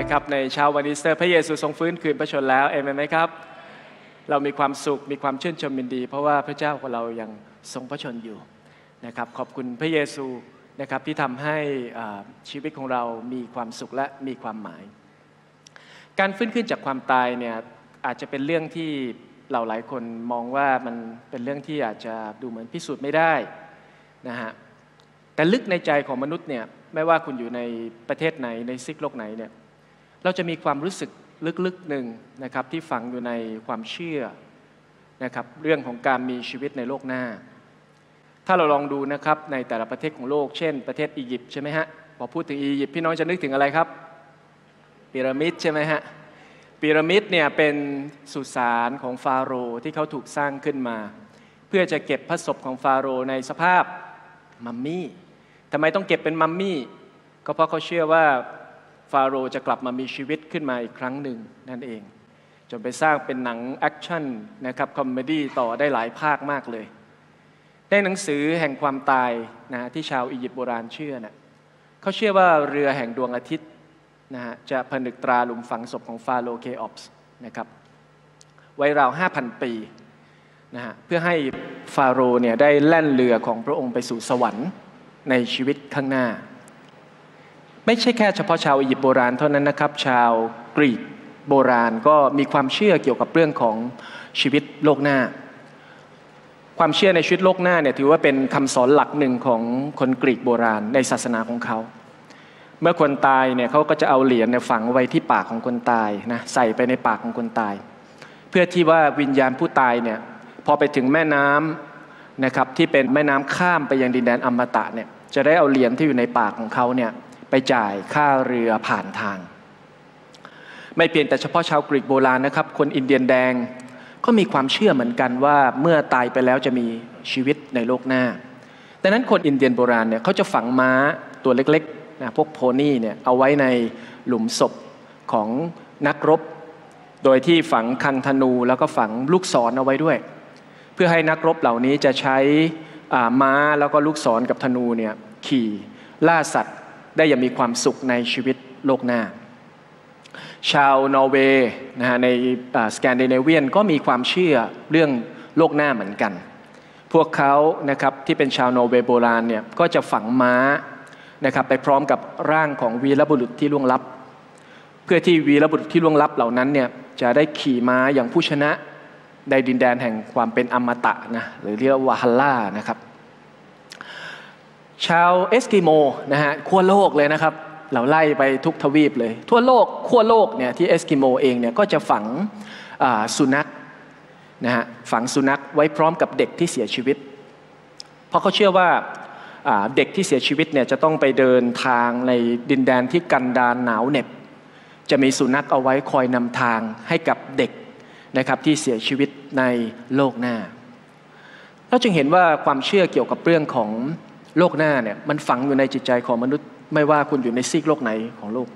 ในะครับในเช้าวันอีสเตอร์พระเยซูทรงฟื้นคืนพระชนแล้วเอเมนไหมครับ เรามีความสุขมีความชื่นชมยินดี เพราะว่าพระเจ้าของเรายังทรงพระชนอยู่นะครับขอบคุณพระเยซูนะครับที่ทำให้ชีวิตของเรามีความสุขและมีความหมาย การฟื้นขึ้นจากความตายเนี่ยอาจจะเป็นเรื่องที่เราหลายคนมองว่ามันเป็นเรื่องที่อาจจะดูเหมือนพิสูจน์ไม่ได้นะฮะแต่ลึกในใจของมนุษย์เนี่ยไม่ว่าคุณอยู่ในประเทศไหนในซิกโลกไหนเนี่ย เราจะมีความรู้สึกลึกๆหนึ่งนะครับที่ฝังอยู่ในความเชื่อนะครับเรื่องของการมีชีวิตในโลกหน้า ถ้าเราลองดูนะครับในแต่ละประเทศของโลก เช่น ประเทศอียิปต์ใช่ไหมฮะพอพูดถึงอียิปต์พี่น้องจะนึกถึงอะไรครับพีระมิดใช่ไหมฮะพีระมิดเนี่ยเป็นสุสานของฟาโรห์ที่เขาถูกสร้างขึ้นมา เพื่อจะเก็บพระศพของฟาโรห์ในสภาพมัมมี่ทำไมต้องเก็บเป็นมัมมี่ ก็เพราะเขาเชื่อว่า ฟาโรห์จะกลับมามีชีวิตขึ้นมาอีกครั้งหนึ่งนั่นเอง จนไปสร้างเป็นหนัง action นะครับ comedy ต่อได้หลายภาคมากเลยได้หนังสือแห่งความตายนะที่ชาวอียิปต์โบราณเชื่อน่ะเขาเชื่อว่าเรือแห่งดวงอาทิตย์นะฮะจะผนึกตราหลุมฝังศพของฟาโรห์เคออปส์นะครับไว้ราว 5,000 ปีนะฮะเพื่อให้ฟาโรห์เนี่ยได้แล่นเรือของพระองค์ไปสู่สวรรค์ในชีวิตข้างหน้า ไม่ใช่แค่เฉพาะชาวอียิปต์โบราณเท่านั้นนะครับ ชาวกรีกโบราณก็มีความเชื่อเกี่ยวกับเรื่องของชีวิตโลกหน้า ความเชื่อในชีวิตโลกหน้าเนี่ยถือว่าเป็นคำสอนหลักหนึ่งของคนกรีกโบราณในศาสนาของเขา เมื่อคนตายเนี่ยเขาก็จะเอาเหรียญเนี่ยฝังไว้ที่ปากของคนตายนะใส่ไปในปากของคนตาย เพื่อที่ว่าวิญญาณผู้ตายเนี่ยพอไปถึงแม่น้ำนะครับที่เป็นแม่น้ำข้ามไปยังดินแดนอมตะเนี่ยจะได้เอาเหรียญที่อยู่ในปากของเขาเนี่ย ไปจ่ายค่าเรือผ่านทาง ไม่เพียงแต่เฉพาะชาวกรีกโบราณนะครับ คนอินเดียนแดงก็มีความเชื่อเหมือนกันว่าเมื่อตายไปแล้วจะมีชีวิตในโลกหน้าดังนั้นคนอินเดียนโบราณเนี่ยเขาจะฝังม้าตัวเล็กๆนะพวกโพนี่เนี่ยเอาไว้ในหลุมศพของนักรบ โดยที่ฝังคันธนูแล้วก็ฝังลูกศรเอาไว้ด้วย เพื่อให้นักรบเหล่านี้จะใช้ม้าแล้วก็ลูกศรกับธนูเนี่ยขี่ล่าสัตว์ ได้อย่างมีความสุขในชีวิตโลกหน้า ชาวนอร์เวย์นะฮะในสแกนดิเนเวียนก็มีความเชื่อเรื่องโลกหน้าเหมือนกัน พวกเขานะครับที่เป็นชาวนอร์เวย์โบราณเนี่ยก็จะฝังม้านะครับไปพร้อมกับร่างของวีรบุรุษที่ล่วงลับ เพื่อที่วีรบุรุษที่ล่วงลับเหล่านั้นเนี่ยจะได้ขี่ม้าอย่างผู้ชนะในดินแดนแห่งความเป็นอมตะนะหรือเรียกว่าวัลฮัลล่านะครับ ชาวเอสกิโมนะฮะขั้วโลกเลยนะครับ เราไล่ไปทุกทวีปเลย ทั่วโลกขั้วโลกเนี่ยที่เอสกิโมเองเนี่ยก็จะฝังสุนัขนะฮะฝังสุนัขไว้พร้อมกับเด็กที่เสียชีวิต เพราะเขาเชื่อว่าเด็กที่เสียชีวิตเนี่ยจะต้องไปเดินทางในดินแดนที่กันดารหนาวเหน็บ จะมีสุนัขเอาไว้คอยนำทางให้กับเด็กนะครับที่เสียชีวิตในโลกหน้าเราจึงเห็นว่าความเชื่อเกี่ยวกับเรื่องของ โลกหน้าเนี่ยมันฝังอยู่ในจิตใจของมนุษย์ ไม่ว่าคุณอยู่ในซีกโลกไหนของโลก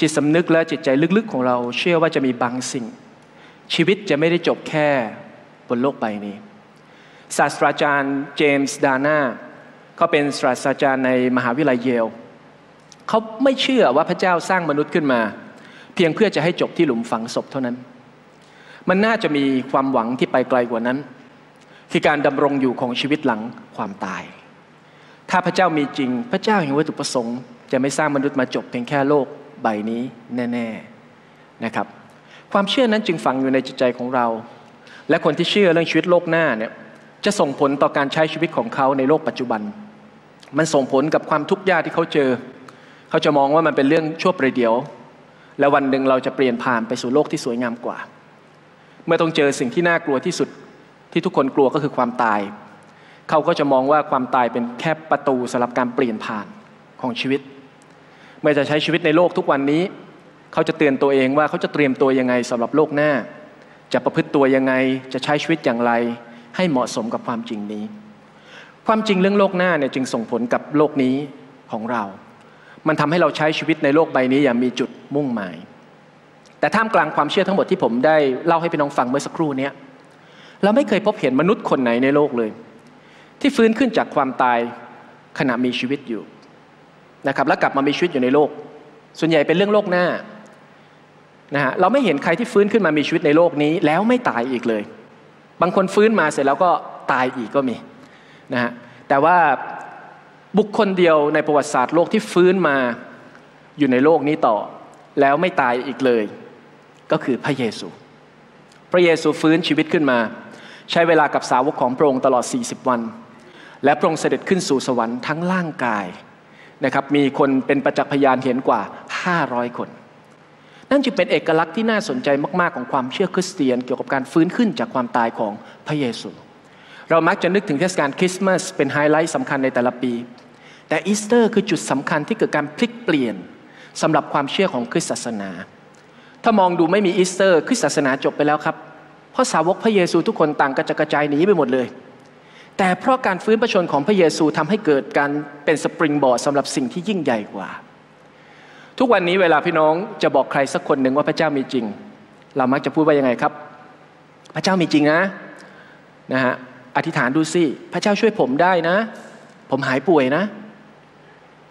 จิตสำนึกและจิตใจลึกๆของเรา เชื่อว่าจะมีบางสิ่ง ชีวิตจะไม่ได้จบแค่บนโลกใบนี้ ศาสตราจารย์เจมส์ดาน่าเขาเป็นศาสตราจารย์ในมหาวิทยาลัยเยลเขาไม่เชื่อว่าพระเจ้าสร้างมนุษย์ขึ้นมา เพียงเพื่อจะให้จบที่หลุมฝังศพเท่านั้น มันน่าจะมีความหวังที่ไปไกลกว่านั้น คือการดำรงอยู่ของชีวิตหลังความตาย ถ้าพระเจ้ามีจริง พระเจ้าแห่งวัตถุประสงค์ จะไม่สร้างมนุษย์มาจบเพียงแค่โลกใบนี้แน่ ๆนะครับ ความเชื่อนั้นจึงฝังอยู่ในจิตใจของเรา และคนที่เชื่อเรื่องชีวิตโลกหน้าเนี่ยจะส่งผลต่อการใช้ชีวิตของเขาในโลกปัจจุบัน มันส่งผลกับความทุกข์ยากที่เขาเจอ เขาจะมองว่ามันเป็นเรื่องชั่วประเดียว และวันหนึ่งเราจะเปลี่ยนผ่านไปสู่โลกที่สวยงามกว่า เมื่อต้องเจอสิ่งที่น่ากลัวที่สุดที่ทุกคนกลัวก็คือความตาย เขาก็จะมองว่าความตายเป็นแค่ประตูสำหรับการเปลี่ยนผ่านของชีวิต เมื่อจะใช้ชีวิตในโลกทุกวันนี้ เขาจะเตือนตัวเองว่าเขาจะเตรียมตัวยังไงสำหรับโลกหน้า จะประพฤติตัวยังไงจะใช้ชีวิตอย่างไร ให้เหมาะสมกับความจริงนี้ ความจริงเรื่องโลกหน้าเนี่ยจึงส่งผลกับโลกนี้ของเรา มันทำให้เราใช้ชีวิตในโลกใบนี้อย่างมีจุดมุ่งหมาย แต่ท่ามกลางความเชื่อทั้งหมดที่ผมได้เล่าให้พี่น้องฟังเมื่อสักครู่นี้เราไม่เคยพบเห็นมนุษย์คนไหนในโลกเลย ที่ฟื้นขึ้นจากความตายขณะมีชีวิตอยู่นะครับและกลับมามีชีวิตอยู่ในโลก ส่วนใหญ่เป็นเรื่องโลกหน้านะฮะเราไม่เห็นใครที่ฟื้นขึ้นมามีชีวิตในโลกนี้ แล้วไม่ตายอีกเลย บางคนฟื้นมาเสร็จแล้วก็ตายอีกก็มีนะฮะแต่ว่าบุคคลเดียวในประวัติศาสตร์โลกที่ฟื้นมาอยู่ในโลกนี้ต่อ แล้วไม่ตายอีกเลย ก็คือพระเยซู พระเยซูฟื้นชีวิตขึ้นมา ใช้เวลากับสาวกของพระองค์ตลอด 40 วัน และพระองค์เสด็จขึ้นสู่สวรรค์ทั้งร่างกายนะครับมีคนเป็นประจักษ์พยานเห็นกว่า 500 คน นั่นจึงเป็นเอกลักษณ์ที่น่าสนใจมาก ๆ ของความเชื่อคริสเตียน เกี่ยวกับการฟื้นขึ้นจากความตายของพระเยซู เรามักจะนึกถึงเทศกาลคริสต์มาสเป็นไฮไลท์สำคัญในแต่ละปี แต่อีสเตอร์คือจุดสำคัญที่เกิดการพลิกเปลี่ยนสำหรับความเชื่อของคริสตศาสนา ถ้ามองดูไม่มีอีสเตอร์คริสตศาสนาจบไปแล้วครับ เพราะสาวกพระเยซูทุกคนต่างกระจัดกระจายหนีไปหมดเลย แต่เพราะการฟื้นพระชนม์ของพระเยซูทำให้เกิดการเป็น springboard สำหรับสิ่งที่ยิ่งใหญ่กว่า ทุกวันนี้เวลาพี่น้องจะบอกใครสักคนหนึ่งว่าพระเจ้ามีจริง เรามักจะพูดว่ายังไงครับ พระเจ้ามีจริงนะนะฮะอธิษฐานดูสิพระเจ้าช่วยผมได้นะ ผมหายป่วยนะ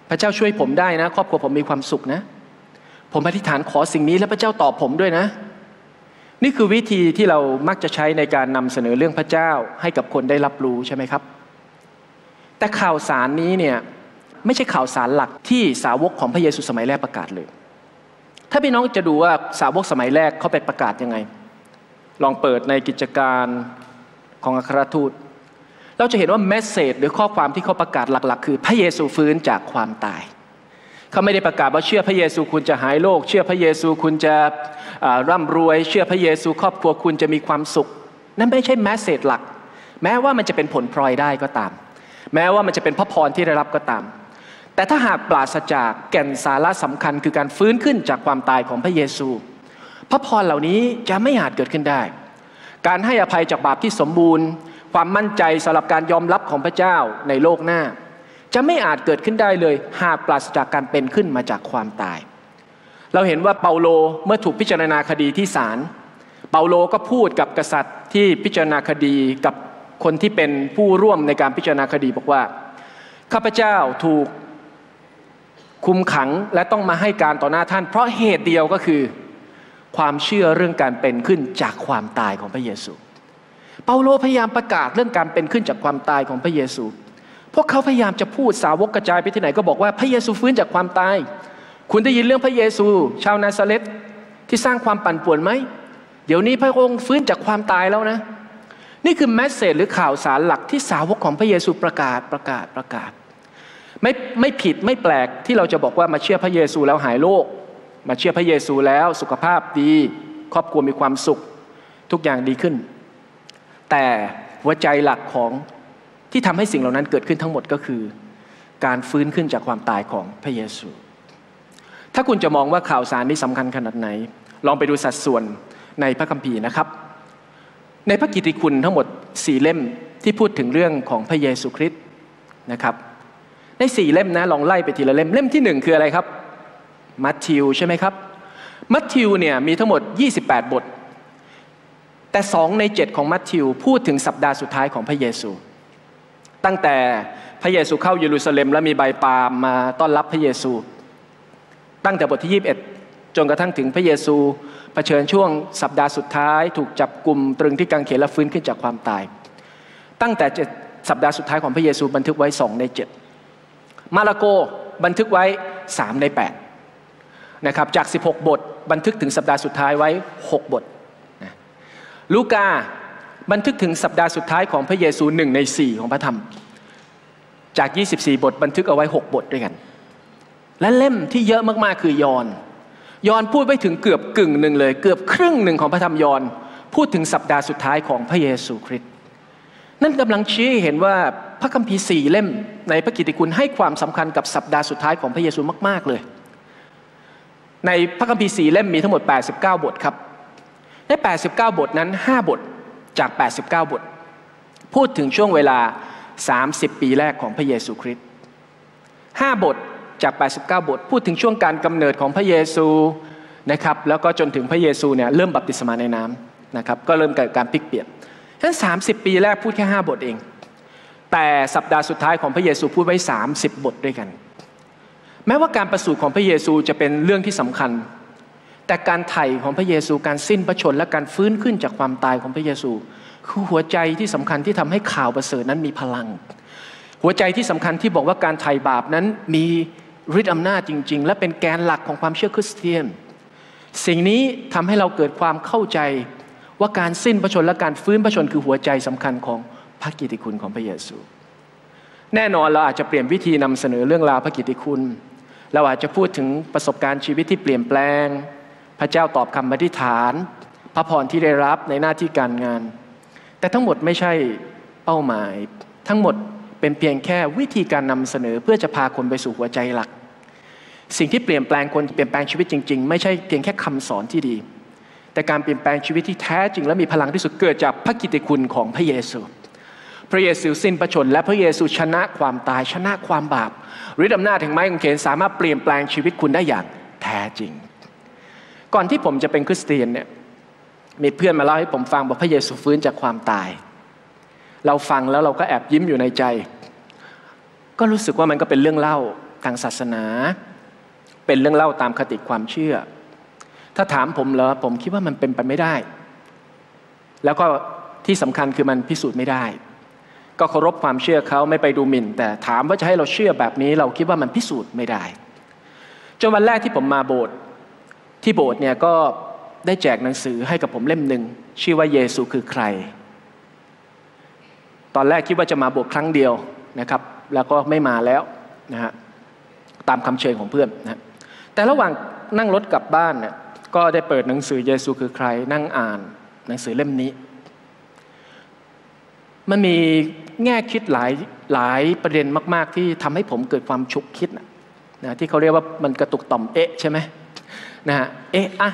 พระเจ้าช่วยผมได้นะ ครอบครัวผมมีความสุขนะ ผมอธิษฐานขอสิ่งนี้แล้วพระเจ้าตอบผมด้วยนะ นี่คือวิธีที่เรามักจะใช้ในการนำเสนอเรื่องพระเจ้าให้กับคนได้รับรู้ใช่ไหมครับ แต่ข่าวสารนี้เนี่ยไม่ใช่ข่าวสารหลักที่สาวกของพระเยซูสมัยแรกประกาศเลย ถ้าพี่น้องจะดูว่าสาวกสมัยแรกเขาไปประกาศยังไง ลองเปิดในกิจการของอัครทูต เราจะเห็นว่าเมสเซจหรือข้อความที่เขาประกาศหลัก ๆ คือพระเยซูฟื้นจากความตาย เขาไม่ได้ประกาศว่าเชื่อพระเยซูคุณจะหายโรคเชื่อพระเยซูคุณจะร่ำรวย เชื่อพระเยซูครอบครัวคุณจะมีความสุข นั่นไม่ใช่แมสเซจหลัก แม้ว่ามันจะเป็นผลพลอยได้ก็ตาม แม้ว่ามันจะเป็นพระพรที่ได้รับก็ตาม แต่ถ้าหากปราศจากแก่นสาระสำคัญคือการฟื้นขึ้นจากความตายของพระเยซู พระพรเหล่านี้จะไม่อาจเกิดขึ้นได้ การให้อภัยจากบาปที่สมบูรณ์ ความมั่นใจสำหรับการยอมรับของพระเจ้าในโลกหน้า จะไม่อาจเกิดขึ้นได้เลย หากปราศจากการเป็นขึ้นมาจากความตาย เราเห็นว่าเปาโลเมื่อถูกพิจารณาคดีที่ศาลเปาโลก็พูดกับกษัตริย์ที่พิจารณาคดีกับคนที่เป็นผู้ร่วมในการพิจารณาคดีบอกว่าข้าพเจ้าถูกคุมขังและต้องมาให้การต่อหน้าท่าน เพราะเหตุเดียวก็คือความเชื่อเรื่องการเป็นขึ้นจากความตายของพระเยซู เปาโลพยายามประกาศเรื่องการเป็นขึ้นจากความตายของพระเยซู พวกเขาพยายามจะพูดสาวกกระจายไปที่ไหนก็บอกว่าพระเยซูฟื้นจากความตาย คุณได้ยินเรื่องพระเยซู ชาวนาซาเลตที่สร้างความปั่นป่วนไหม เดี๋ยวนี้พระองค์ฟื้นจากความตายแล้วนะ นี่คือแมสเซจหรือข่าวสารหลักที่สาวกของพระเยซูประกาศประกาศประกาศ ไม่ไม่ผิดไม่แปลกที่เราจะบอกว่ามาเชื่อพระเยซูแล้วหายโรคมาเชื่อพระเยซูแล้วสุขภาพดี ครอบครัวมีความสุข ทุกอย่างดีขึ้น แต่หัวใจหลักของ ที่ทำให้สิ่งเหล่านั้นเกิดขึ้นทั้งหมดก็คือ การฟื้นขึ้นจากความตายของพระเยซู ถ้าคุณจะมองว่าข่าวสารนี้สำคัญขนาดไหน ลองไปดูสัดส่วนในพระคัมภีร์นะครับ ในพระกิตติคุณทั้งหมดสี่เล่มที่พูดถึงเรื่องของพระเยซูคริสต์นะครับในสี่เล่มนะลองไล่ไปทีละเล่มเล่มที่หนึ่งคืออะไรครับมัทธิวใช่ไหมครับมัทธิวเนี่ยมีทั้งหมด 28 บท แต่สองในเจ็ดของมัทธิวพูดถึงสัปดาห์สุดท้ายของพระเยซู ตั้งแต่พระเยซูเข้าเยรูซาเล็ม และมีใบปาล์มมาต้อนรับพระเยซู ตั้งแต่บทที่ 21 จนกระทั่งถึงพระเยซูเผชิญช่วงสัปดาห์สุดท้าย ถูกจับกลุ่มตรึงที่กังเขนและฟื้นขึ้นจากความตาย ตั้งแต่สัปดาห์สุดท้ายของพระเยซูบันทึกไว้สองในเจ็ดมาระโกบันทึกไว้ 3 ใน8นะครับจาก 16 บทบันทึกถึงสัปดาห์สุดท้ายไว้ 6 บทลูกา บันทึกถึงสัปดาห์สุดท้ายของพระเยซูหนึ่งใน4ของพระธรรม จาก 24 บทบันทึกเอาไว้ 6 บทด้วยกัน และเล่มที่เยอะมากๆคือยอน ยอนพูดไปถึงเกือบกึ่งหนึ่งเลย เกือบครึ่งหนึ่งของพระธรรมยอน พูดถึงสัปดาห์สุดท้ายของพระเยซูคริสต์นั่นกำลังชี้เห็นว่าพระคัมภีร์สี่เล่มในพระกิตติคุณให้ความสำคัญกับสัปดาห์สุดท้ายของพระเยซูมาก ๆเลย ในพระคัมภีร์สี่เล่มมีทั้งหมด 89 บทครับใน 89 บทนั้น 5 บท จาก 89 บท พูดถึงช่วงเวลา 30 ปีแรกของพระเยซูคริสต์5บทจาก 89 บท พูดถึงช่วงการกำเนิดของพระเยซูนะครับแล้วก็จนถึงพระเยซูเนี่ยเริ่มบัพติศมาในน้ำนะครับก็เริ่มเกิดการพลิกเปลี่ยนฉะนั้น 30 ปีแรกพูดแค่ 5 บทเอง แต่สัปดาห์สุดท้ายของพระเยซูพูดไว้ 30 บทด้วยกัน แม้ว่าการประสูติของพระเยซูจะเป็นเรื่องที่สำคัญ แต่การไถ่ของพระเยซูการสิ้นพระชนและการฟื้นขึ้นจากความตายของพระเยซู คือหัวใจที่สำคัญที่ทำให้ข่าวประเสริฐนั้นมีพลัง หัวใจที่สำคัญที่บอกว่าการไถ่บาปนั้นมีฤทธิ์อำนาจจริง ๆ และเป็นแกนหลักของความเชื่อคริสเตียน สิ่งนี้ทำให้เราเกิดความเข้าใจว่าการสิ้นพระชนและการฟื้นพระชนคือหัวใจสำคัญของพระกิติคุณของพระเยซู แน่นอนเราอาจจะเปลี่ยนวิธีนำเสนอเรื่องราวพระกิติคุณ เราอาจจะพูดถึงประสบการณ์ชีวิตที่เปลี่ยนแปลง พระเจ้าตอบคำอธิษฐาน พระพรที่ได้รับในหน้าที่การงาน แต่ทั้งหมดไม่ใช่เป้าหมาย ทั้งหมดเป็นเพียงแค่วิธีการนำเสนอเพื่อจะพาคนไปสู่หัวใจหลัก สิ่งที่เปลี่ยนแปลงคนเปลี่ยนแปลงชีวิตจริง ๆ ไม่ใช่เพียงแค่คำสอนที่ดี แต่การเปลี่ยนแปลงชีวิตที่แท้จริงและมีพลังที่สุดเกิดจากพระกิตติคุณของพระเยซูพระเยซูสิ้นพระชนและพระเยซูชนะความตายชนะความบาปฤทธิ์อำนาจแห่งไม้กางเขนสามารถเปลี่ยนแปลงชีวิตคุณได้อย่างแท้จริง ก่อนที่ผมจะเป็นคริสเตียนเนี่ยมีเพื่อนมาเล่าให้ผมฟังบอกพระเยซูฟื้นจากความตาย เราฟังแล้วเราก็แอบยิ้มอยู่ในใจ ก็รู้สึกว่ามันก็เป็นเรื่องเล่าทางศาสนา เป็นเรื่องเล่าตามคติความเชื่อ ถ้าถามผมเหรอผมคิดว่ามันเป็นไปไม่ได้ แล้วก็ที่สำคัญคือมันพิสูจน์ไม่ได้ ก็เคารพความเชื่อเขาไม่ไปดูหมิ่น แต่ถามว่าจะให้เราเชื่อแบบนี้ เราคิดว่ามันพิสูจน์ไม่ได้จนวันแรกที่ผมมาโบสถ์ ที่โบสถ์เนี่ยก็ได้แจกหนังสือให้กับผมเล่มหนึ่งชื่อว่าเยซูคือใคร ตอนแรกคิดว่าจะมาโบสถ์ครั้งเดียวนะครับ แล้วก็ไม่มาแล้วนะฮะตามคำเชิญของเพื่อนนะแต่ระหว่างนั่งรถกลับบ้านเนี่ยก็ได้เปิดหนังสือเยซูคือใคร นั่งอ่านหนังสือเล่มนี้ มันมีแง่คิดหลายหลายประเด็นมาก ๆ ที่ทำให้ผมเกิดความชุกคิดนะนะที่เขาเรียกว่ามันกระตุกต่อมเอ๊ะใช่ไหม นะฮะเอ๊ะอะ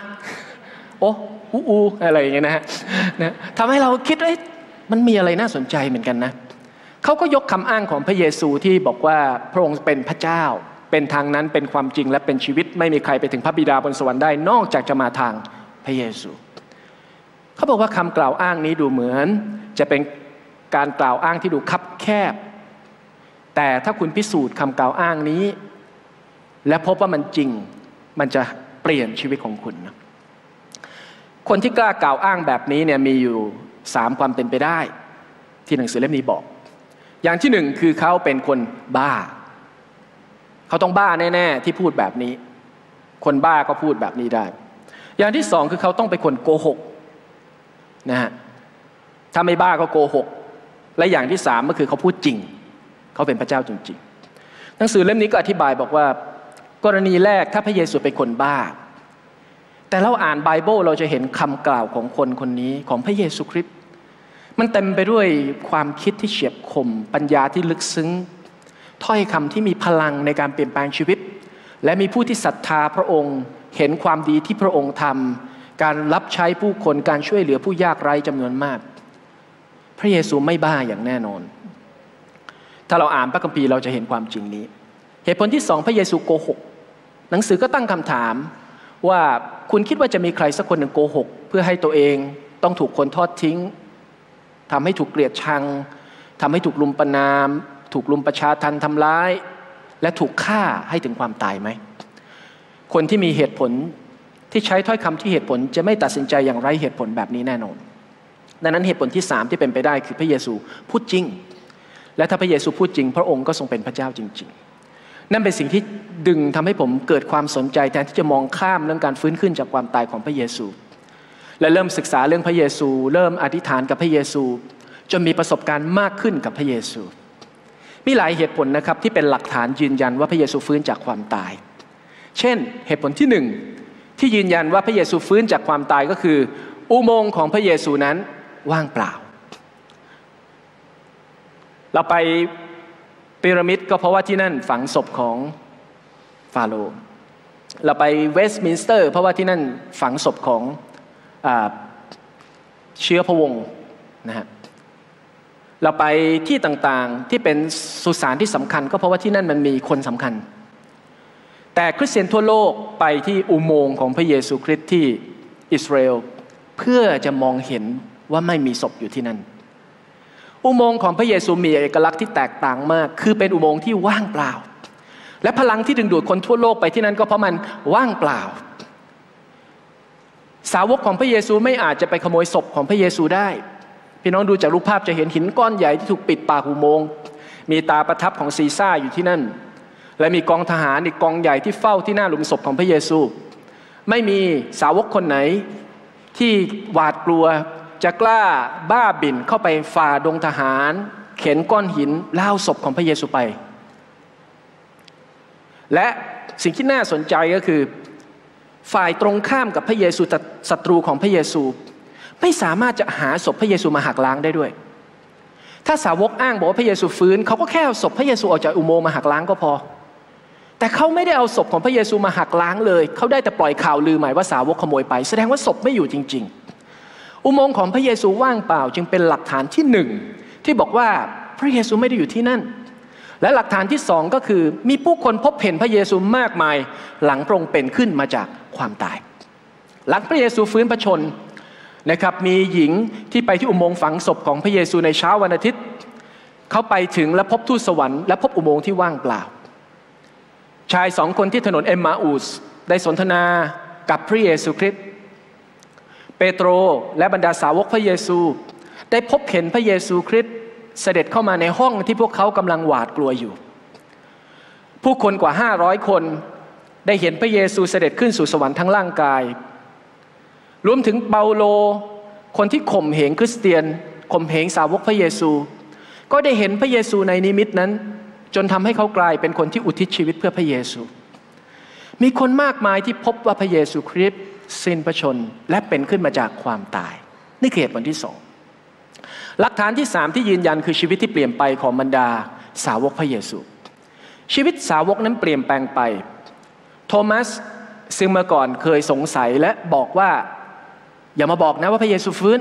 โอ้อูอูอะไรอย่างเงี้ยนะฮะนะทำให้เราคิดว่ามันมีอะไรน่าสนใจเหมือนกันนะเขาก็ยกคำอ้างของพระเยซูที่บอกว่าพระองค์เป็นพระเจ้า เป็นทางนั้นเป็นความจริงและเป็นชีวิต ไม่มีใครไปถึงพระบิดาบนสวรรค์ได้นอกจากจะมาทางพระเยซู เขาบอกว่าคำกล่าวอ้างนี้ดูเหมือน จะเป็นการกล่าวอ้างที่ดูคับแคบ แต่ถ้าคุณพิสูจน์คำกล่าวอ้างนี้ และพบว่ามันจริงมันจะ ลี่ยนชีวิตของคุณนะคนที่กล้ากล่าวอ้างแบบนี้เนี่ยมีอยู่สามความเป็นไปได้ ที่หนังสือเล่มนี้บอก อย่างที่หนึ่งคือเขาเป็นคนบ้า เขาต้องบ้าแน่ ๆ ที่พูดแบบนี้ คนบ้าก็พูดแบบนี้ได้ อย่างที่สองคือเขาต้องเป็นคนโกหกนะฮะถ้าไม่บ้าก็โกหก และอย่างที่สามก็คือเขาพูดจริง เขาเป็นพระเจ้าจริงๆหนังสือเล่มนี้ก็อธิบายบอกว่า กรณีแรกถ้าพระเยซูเป็นคนบ้า แต่เราอ่านไบเบิลเราจะเห็นคำกล่าวของคนคนนี้ของพระเยซูคริสต์มันเต็มไปด้วยความคิดที่เฉียบคม ปัญญาที่ลึกซึ้ง ถ้อยคำที่มีพลังในการเปลี่ยนแปลงชีวิต และมีผู้ที่ศรัทธาพระองค์ เห็นความดีที่พระองค์ทำการรับใช้ผู้คนการช่วยเหลือผู้ยากไร้จำนวนมาก พระเยซูไม่บ้าอย่างแน่นอน ถ้าเราอ่านพระคัมภีร์เราจะเห็นความจริงนี้ เหตุผลที่สองพระเยซูโกหก หนังสือก็ตั้งคำถามว่าคุณคิดว่าจะมีใครสักคนหนึ่งโกหก เพื่อให้ตัวเองต้องถูกคนทอดทิ้งทำให้ถูกเกลียดชังทำให้ถูกลุมประนาม ถูกลุมประชาทันทำร้าย และถูกฆ่าให้ถึงความตายไหม คนที่มีเหตุผลที่ใช้ถ้อยคำที่เหตุผลจะไม่ตัดสินใจอย่างไรเหตุผลแบบนี้แน่นอน ดังนั้นเหตุผลที่สามที่เป็นไปได้คือพระเยซูพูดจริง และถ้าพระเยซูพูดจริง พระองค์ก็ทรงเป็นพระเจ้าจริง ๆ นั่นเป็นสิ่งที่ดึงทำให้ผมเกิดความสนใจแทนที่จะมองข้ามเรื่องการฟื้นขึ้นจากความตายของพระเยซู และเริ่มศึกษาเรื่องพระเยซู เริ่มอธิษฐานกับพระเยซู จนมีประสบการณ์มากขึ้นกับพระเยซู มีหลายเหตุผลนะครับที่เป็นหลักฐานยืนยันว่าพระเยซูฟื้นจากความตาย เช่น เหตุผลที่หนึ่งที่ยืนยันว่าพระเยซูฟื้นจากความตายก็คือ อุโมงค์ของพระเยซูนั้นว่างเปล่า เราไป พีระมิดก็เพราะว่าที่นั่นฝังศพของฟาโรห์เราไปเวสต์มินสเตอร์ เพราะว่าที่นั่นฝังศพของอเชื้อพระวงศ์นะฮะเราไปที่ต่างๆที่เป็นสุสานที่สำคัญ ก็เพราะว่าที่นั่นมันมีคนสำคัญ แต่คริสเตียนทั่วโลกไปที่อุโมงค์ของพระเยซูคริสต์ที่อิสราเอลเพื่อจะมองเห็นว่าไม่มีศพอยู่ที่นั่น อุโมงค์ของพระเยซูมีเอกลักษณ์ที่แตกต่างมาก คือเป็นอุโมงค์ที่ว่างเปล่า และพลังที่ดึงดูดคนทั่วโลกไปที่นั่นก็เพราะมันว่างเปล่า สาวกของพระเยซูไม่อาจจะไปขโมยศพของพระเยซูได้ พี่น้องดูจากรูปภาพจะเห็นหินก้อนใหญ่ที่ถูกปิดปากอุโมงค์มีตาประทับของซีซ่าอยู่ที่นั่น และมีกองทหารอีกกองใหญ่ที่เฝ้าที่หน้าหลุมศพของพระเยซู ไม่มีสาวกคนไหนที่หวาดกลัว จะกล้าบ้าบิ่นเข้าไปฝ่าดงทหาร เข็นก้อนหินล่าศพของพระเยซูไป และสิ่งที่น่าสนใจก็คือ ฝ่ายตรงข้ามกับพระเยซูศัตรูของพระเยซู ไม่สามารถจะหาศพพระเยซูมาหักล้างได้ด้วย ถ้าสาวกอ้างบอกว่าพระเยซูฟื้นเขาก็แค่เอาศพพระเยซูออกจากอุโมงค์มาหักล้างก็พอ แต่เขาไม่ได้เอาศพของพระเยซูมาหักล้างเลย เขาได้แต่ปล่อยข่าวลือใหม่ว่าสาวกขโมยไป แสดงว่าศพไม่อยู่จริง ๆ อุโมงค์ของพระเยซูว่างเปล่าจึงเป็นหลักฐานที่หนึ่งที่บอกว่าพระเยซูไม่ได้อยู่ที่นั่น และหลักฐานที่สองก็คือมีผู้คนพบเห็นพระเยซูมากมายหลังพระองค์เป็นขึ้นมาจากความตาย หลังพระเยซูฟื้นพระชนนะครับมีหญิงที่ไปที่อุโมงค์ฝังศพของพระเยซูในเช้าวันอาทิตย์ เขาไปถึงและพบทูตสวรรค์และพบอุโมงค์ที่ว่างเปล่า ชายสองคนที่ถนนเอ็มมาอูสได้สนทนากับพระเยซูคริสต์ เปโตรและบรรดาสาวกพระเยซู ได้พบเห็นพระเยซูคริสต์เสด็จเข้ามาในห้องที่พวกเขากำลังหวาดกลัวอยู่ ผู้คนกว่า 500 คนได้เห็นพระเยซูเสด็จขึ้นสู่สวรรค์ทั้งร่างกาย รวมถึงเปาโล คนที่ข่มเหงคริสเตียนข่มเหงสาวกพระเยซู ก็ได้เห็นพระเยซูในนิมิตนั้น จนทำให้เขากลายเป็นคนที่อุทิศชีวิตเพื่อพระเยซู มีคนมากมายที่พบว่าพระเยซูคริสต์ สิ้นพระชนและเป็นขึ้นมาจากความตาย นี่คือเหตุผลที่สองหลักฐานที่สามที่ยืนยันคือชีวิตที่เปลี่ยนไปของบรรดาสาวกพระเยซู ชีวิตสาวกนั้นเปลี่ยนแปลงไป โทมัสซึ่งเมื่อก่อนเคยสงสัยและบอกว่า อย่ามาบอกนะว่าพระเยซูฟื้น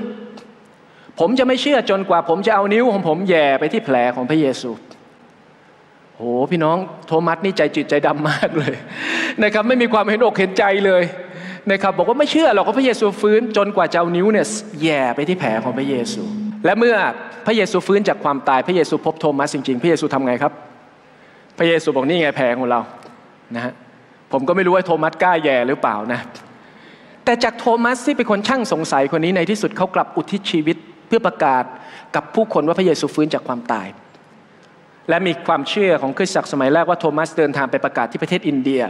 ผมจะไม่เชื่อจนกว่าผมจะเอานิ้วของผมแย่ไปที่แผลของพระเยซูโหพี่น้องโทมัสนี่ใจจิตใจดำมากเลยนะครับไม่มีความเห็นอกเห็นใจเลย นะครับบอกว่าไม่เชื่อหรอกว่าพระเยซูฟื้นจนกว่าจะเอานิ้วเนี่ยแย่ไปที่แผลของพระเยซู และเมื่อพระเยซูฟื้นจากความตายพระเยซูพบโทมัสจริงๆ พระเยซูทำไงครับ พระเยซูบอกนี่ไงแผลของเรานะฮะผมก็ไม่รู้ว่าโทมัสกล้าแย่หรือเปล่านะ แต่จากโทมัสที่เป็นคนช่างสงสัยคนนี้ในที่สุดเขากลับอุทิศชีวิตเพื่อประกาศกับผู้คนว่าพระเยซูฟื้นจากความตาย และมีความเชื่อของคริสตจักรสมัยแรกว่าโทมัสเดินทางไปประกาศที่ประเทศอินเดีย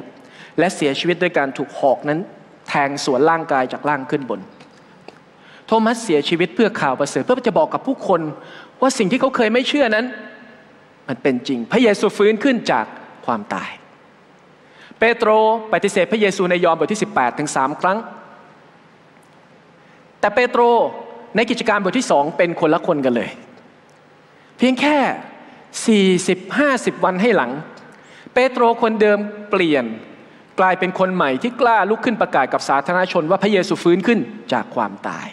และเสียชีวิตด้วยการถูกหอกนั้น แทงสวนร่างกายจากล่างขึ้นบน โทมัสเสียชีวิตเพื่อข่าวประเสริฐเพื่อจะบอกกับผู้คนว่าสิ่งที่เขาเคยไม่เชื่อนั้น มันเป็นจริง พระเยซูฟื้นขึ้นจากความตาย เปโตรปฏิเสธพระเยซูในยอห์นบทที่ 18 ถึง 3 ครั้ง แต่เปโตรในกิจการบทที่สองเป็นคนละคนกันเลย เพียงแค่ 40-50 วันให้หลัง เปโตรคนเดิมเปลี่ยน กลายเป็นคนใหม่ที่กล้าลุกขึ้นประกาศกับสาธารณชนว่าพระเยซูฟื้นขึ้นจากความตาย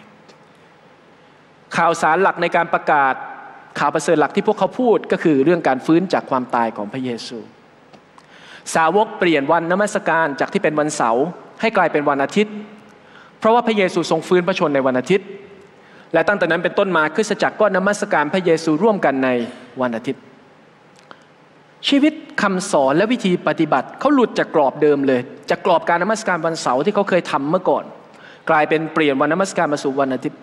ข่าวสารหลักในการประกาศข่าวประเสริฐหลักที่พวกเขาพูดก็คือเรื่องการฟื้นจากความตายของพระเยซู สาวกเปลี่ยนวันนมัสการจากที่เป็นวันเสาร์ให้กลายเป็นวันอาทิตย์ เพราะว่าพระเยซูทรงฟื้นพระชนในวันอาทิตย์ และตั้งแต่นั้นเป็นต้นมาคริสตจักรก็นมัสการพระเยซูร่วมกันในวันอาทิตย์ ชีวิตคำสอนและวิธีปฏิบัติเขาหลุดจากกรอบเดิมเลย จากกรอบการนมัสการวันเสาร์ที่เขาเคยทำเมื่อก่อน กลายเป็นเปลี่ยนวันนมัสการมาสู่วันอาทิตย์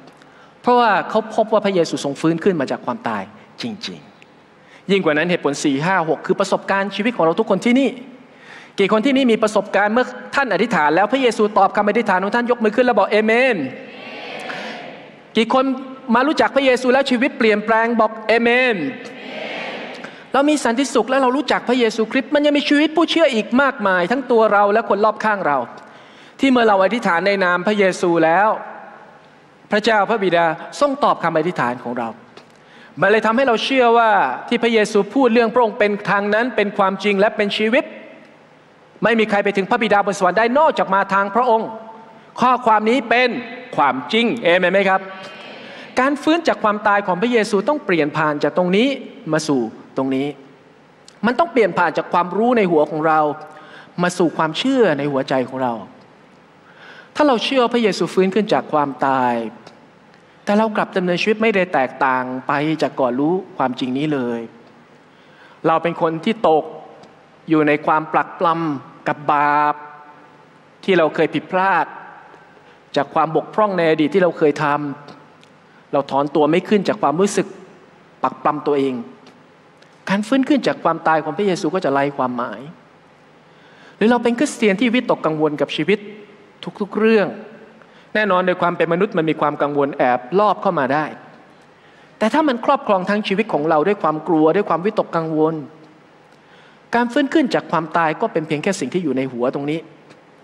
เพราะว่าเขาพบว่าพระเยซูทรงฟื้นขึ้นมาจากความตายจริง ๆ ยิ่งกว่านั้นเหตุผล 4 5 6 คือประสบการณ์ชีวิตของเราทุกคนที่นี่ กี่คนที่นี่มีประสบการณ์เมื่อท่านอธิษฐาน แล้วพระเยซูตอบคำอธิษฐานของท่านยกมือขึ้นแล้วบอกเอเมน กี่คนมารู้จักพระเยซูแล้วชีวิตเปลี่ยนแปลงบอกเอเมน เรามีสันติสุขและเรารู้จักพระเยซูคริสต์มันยังมีชีวิตผู้เชื่ออีกมากมาย ทั้งตัวเราและคนรอบข้างเรา ที่เมื่อเราอธิษฐานในนามพระเยซูแล้ว พระเจ้าพระบิดาทรงตอบคำอธิษฐานของเรา มันเลยทำให้เราเชื่อว่าที่พระเยซูพูดเรื่องพระองค์เป็นทางนั้นเป็นความจริงและเป็นชีวิต ไม่มีใครไปถึงพระบิดาบนสวรรค์ได้นอกจากมาทางพระองค์ ข้อความนี้เป็นความจริงเอเมนไหมครับ การฟื้นจากความตายของพระเยซูต้องเปลี่ยนผ่านจากตรงนี้มาสู่ ตรงนี้ มันต้องเปลี่ยนผ่านจากความรู้ในหัวของเรา มาสู่ความเชื่อในหัวใจของเรา ถ้าเราเชื่อพระเยซูฟื้นขึ้นจากความตาย แต่เรากลับดำเนินชีวิตไม่ได้แตกต่างไปจากก่อนรู้ความจริงนี้เลย เราเป็นคนที่ตกอยู่ในความปลักปลำกับบาป ที่เราเคยผิดพลาด จากความบกพร่องในอดีตที่เราเคยทำเราถอนตัวไม่ขึ้นจากความรู้สึกปักปลำตัวเอง การฟื้นขึ้นจากความตายของพระเยซูก็จะไล่ความหมาย หรือเราเป็นคริสเตียนที่วิตกกังวลกับชีวิตทุกๆเรื่อง แน่นอนในความเป็นมนุษย์มันมีความกังวลแอบลอบเข้ามาได้ แต่ถ้ามันครอบครองทั้งชีวิตของเราด้วยความกลัวด้วยความวิตกกังวล การฟื้นขึ้นจากความตายก็เป็นเพียงแค่สิ่งที่อยู่ในหัวตรงนี้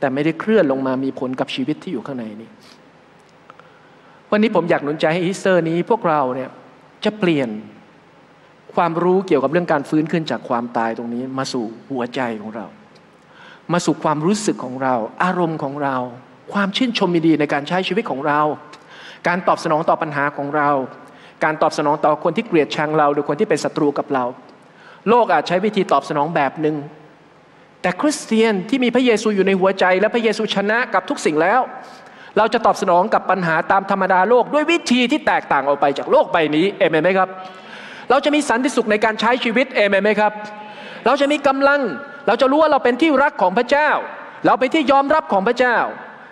แต่ไม่ได้เคลื่อนลงมามีผลกับชีวิตที่อยู่ข้างในนี้วันนี้ผมอยากหนุนใจให้อีสเตอร์นี้พวกเราเนี่ยจะเปลี่ยน ความรู้เกี่ยวกับเรื่องการฟื้นขึ้นจากความตายตรงนี้ มาสู่หัวใจของเรา มาสู่ความรู้สึกของเรา อารมณ์ของเรา ความชื่นชมดีในการใช้ชีวิตของเรา การตอบสนองต่อปัญหาของเรา การตอบสนองต่อคนที่เกลียดชังเรา หรือคนที่เป็นศัตรูกับเรา โลกอาจใช้วิธีตอบสนองแบบหนึ่งแต่คริสเตียนที่มีพระเยซูอยู่ในหัวใจ และพระเยซูชนะกับทุกสิ่งแล้ว เราจะตอบสนองกับปัญหาตามธรรมดาโลกด้วยวิธีที่แตกต่างออกไปจากโลกใบนี้เอเมนไหมครับ เราจะมีสันติสุขในการใช้ชีวิตเอเมนไหมครับ เราจะมีกำลัง เราจะรู้ว่าเราเป็นที่รักของพระเจ้า เราเป็นที่ยอมรับของพระเจ้า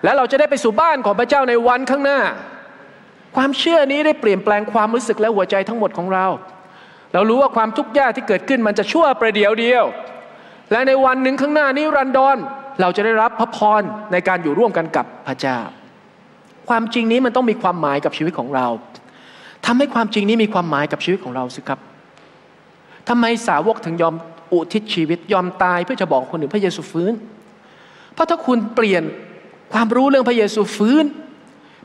และเราจะได้ไปสู่บ้านของพระเจ้าในวันข้างหน้า ความเชื่อนี้ได้เปลี่ยนแปลงความรู้สึกและหัวใจทั้งหมดของเรา เรารู้ว่าความทุกข์ยากที่เกิดขึ้นมันจะชั่วประเดียวเดียว และในวันหนึ่งข้างหน้านี้รันดอนเราจะได้รับพระพรในการอยู่ร่วมกันกับพระเจ้า ความจริงนี้มันต้องมีความหมายกับชีวิตของเรา ทำให้ความจริงนี้มีความหมายกับชีวิตของเราสิครับทำไมสาวกถึงยอมอุทิศชีวิตยอมตายเพื่อจะบอกคนอื่นพระเยซูฟื้น เพราะถ้าคุณเปลี่ยนความรู้เรื่องพระเยซูฟื้น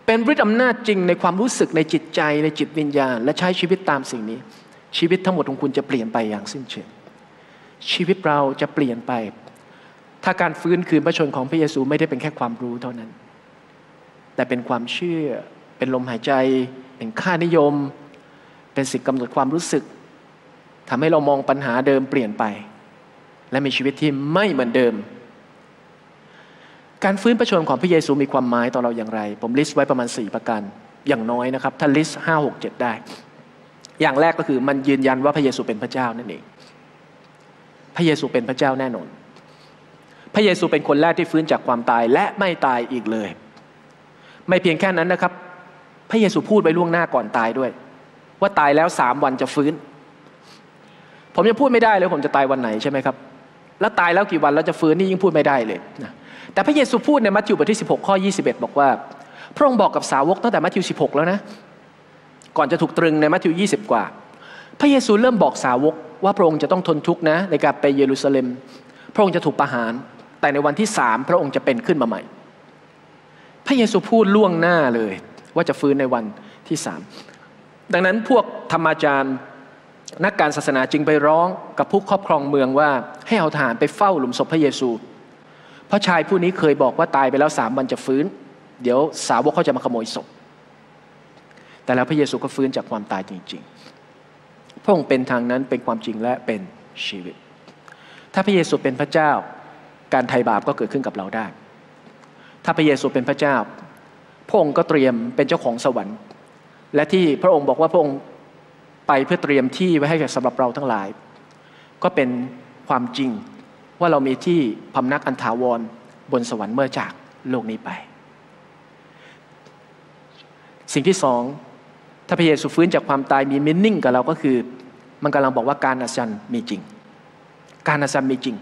เป็นฤทธิ์อำนาจจริงในความรู้สึกในจิตใจในจิตวิญญาณ และใช้ชีวิตตามสิ่งนี้ ชีวิตทั้งหมดของคุณจะเปลี่ยนไปอย่างสิ้นเชิงชีวิตเราจะเปลี่ยนไป ถ้าการฟื้นคืนพระชนของพระเยซูไม่ได้เป็นแค่ความรู้เท่านั้น แต่เป็นความเชื่อเป็นลมหายใจ เป็นค่านิยม เป็นสิ่งกำหนดความรู้สึกทำให้เรามองปัญหาเดิมเปลี่ยนไป และมีชีวิตที่ไม่เหมือนเดิม การฟื้นพระชนม์ของพระเยซูมีความหมายต่อเราอย่างไร ผม list ไว้ประมาณ 4 ประการอย่างน้อยนะครับถ้า list ห้าหกเจ็ดได้ อย่างแรกก็คือมันยืนยันว่าพระเยซูเป็นพระเจ้านั่นเอง พระเยซูเป็นพระเจ้าแน่นอน พระเยซูเป็นคนแรกที่ฟื้นจากความตายและไม่ตายอีกเลย ไม่เพียงแค่นั้นนะครับ พระเยซูพูดไว้ล่วงหน้าก่อนตายด้วย ว่าตายแล้วสามวันจะฟื้น ผมยังพูดไม่ได้เลยผมจะตายวันไหนใช่ไหมครับ แล้วตายแล้วกี่วันแล้วจะฟื้นนี่ยิ่งพูดไม่ได้เลยนะแต่พระเยซูพูดในมัทธิวบทที่ 16 ข้อ 21 บอกว่า พระองค์บอกกับสาวกตั้งแต่มัทธิว 16 แล้วนะ ก่อนจะถูกตรึงในมัทธิว 20 กว่า พระเยซูเริ่มบอกสาวกว่าพระองค์จะต้องทนทุกข์นะ ในการไปเยรูซาเล็ม พระองค์จะถูกประหาร แต่ในวันที่สามพระองค์จะเป็นขึ้นมาใหม่ พระเยซูพูดล่วงหน้าเลย ว่าจะฟื้นในวันที่สามดังนั้นพวกธรรมาจารย์นักการศาสนาจึงไปร้องกับผู้ครอบครองเมืองว่าให้เอาทหารไปเฝ้าหลุมศพพระเยซู เพราะชายผู้นี้เคยบอกว่าตายไปแล้วสามวันจะฟื้น เดี๋ยวสาวกเขาจะมาขโมยศพ แต่แล้วพระเยซูก็ฟื้นจากความตายจริง ๆ พระองค์เป็นทางนั้นเป็นความจริงและเป็นชีวิต ถ้าพระเยซูเป็นพระเจ้า การไถ่บาปก็เกิดขึ้นกับเราได้ ถ้าพระเยซูเป็นพระเจ้า พระองค์ก็เตรียมเป็นเจ้าของสวรรค์ และที่พระองค์บอกว่าพระองค์ไปเพื่อเตรียมที่ไว้ให้กับสำหรับเราทั้งหลาย ก็เป็นความจริงว่าเรามีที่พำนักอันถาวรบนสวรรค์เมื่อจากโลกนี้ไป สิ่งที่สองถ้าพระเยซูฟื้นจากความตายมีมินนิ่งกับเราก็คือ มันกำลังบอกว่าการอัศจรรย์มีจริง การอัศจรรย์มีจริง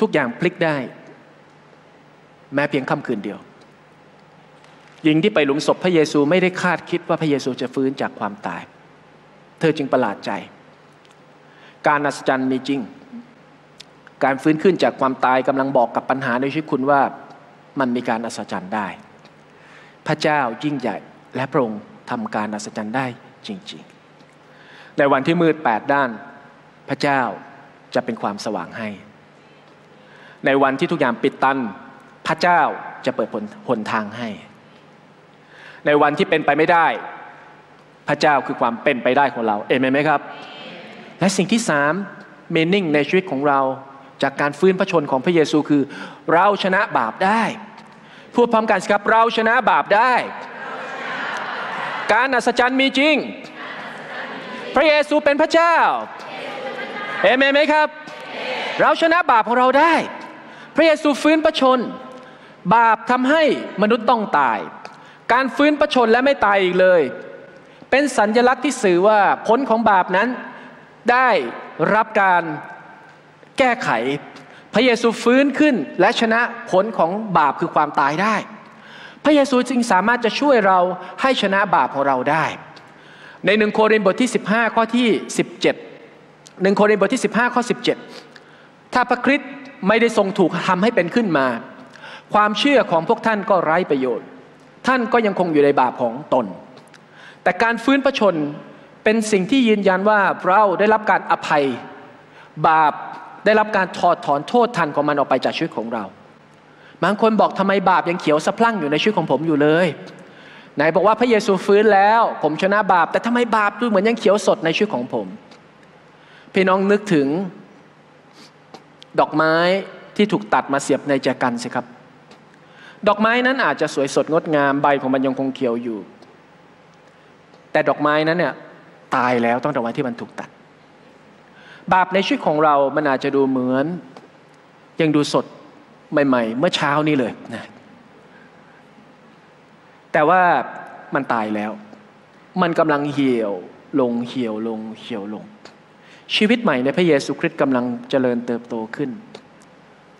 ทุกอย่างพลิกได้ แม้เพียงค่ำคืนเดียว หญิงที่ไปหลุมศพพระเยซูไม่ได้คาดคิดว่าพระเยซูจะฟื้นจากความตาย เธอจึงประหลาดใจ การอัศจรรย์มีจริง การฟื้นขึ้นจากความตายกำลังบอกกับปัญหาในชีวิตคุณว่ามันมีการอัศจรรย์ได้ พระเจ้ายิ่งใหญ่และพระองค์ทำการอัศจรรย์ได้จริง ๆ ในวันที่มืดแปดด้าน พระเจ้าจะเป็นความสว่างให้ ในวันที่ทุกอย่างปิดตัน พระเจ้าจะเปิดผลหนทางให้ ในวันที่เป็นไปไม่ได้ พระเจ้าคือความเป็นไปได้ของเราเอเมนไหมครับ และสิ่งที่สามเมนิ่งในชีวิตของเราจากการฟื้นพระชนของพระเยซูคือ เราชนะบาปได้พูดพร้อมกันสิครับเราชนะบาปได้ การอัศจรรย์มีจริง พระเยซูเป็นพระเจ้าเอเมนไหมครับ เราชนะบาปของเราได้ พระเยซูฟื้นประชน บาปทำให้มนุษย์ต้องตาย การฟื้นประชนและไม่ตายอีกเลย เป็นสัญญลักษณ์ที่สื่อว่าผลของบาปนั้นได้รับการแก้ไข พระเยซูฟื้นขึ้นและชนะผลของบาปคือความตายได้ พระเยซูจึงสามารถจะช่วยเราให้ชนะบาปของเราได้ ในหนึ่งโครินธ์บทที่ 15 ข้อที่ 17หนึ่งโครินธ์บทที่ 15 ข้อ 17 ถ้าพระคริสต์ไม่ได้ทรงถูกทำให้เป็นขึ้นมา ความเชื่อของพวกท่านก็ไร้ประโยชน์ ท่านก็ยังคงอยู่ในบาปของตน แต่การฟื้นพระชนเป็นสิ่งที่ยืนยันว่าเราได้รับการอภัย บาปได้รับการถอดถอนโทษทันของมันออกไปจากชีวิตของเราบางคนบอกทำไมบาปยังเขียวสะพลั่งอยู่ในชีวิตของผมอยู่เลยไหนบอกว่าพระเยซูฟื้นแล้ว ผมชนะบาป แต่ทำไมบาปดูเหมือนยังเขียวสดในชีวิตของผม พี่น้องนึกถึงดอกไม้ที่ถูกตัดมาเสียบในแจกันสิครับ ดอกไม้นั้นอาจจะสวยสดงดงามใบของมันยังคงเขียวอยู่ แต่ดอกไม้นั้นเนี่ยตายแล้วต้องแต่วันที่มันถูกตัด บาปในชีวิตของเรา มันอาจจะดูเหมือน ยังดูสดใหม่ ๆ เมื่อเช้านี้เลยนะแต่ว่ามันตายแล้ว มันกำลังเหี่ยวลงเหี่ยวลงเหี่ยวลง ชีวิตใหม่ในพระเยซูคริสต์กำลังเจริญเติบโตขึ้น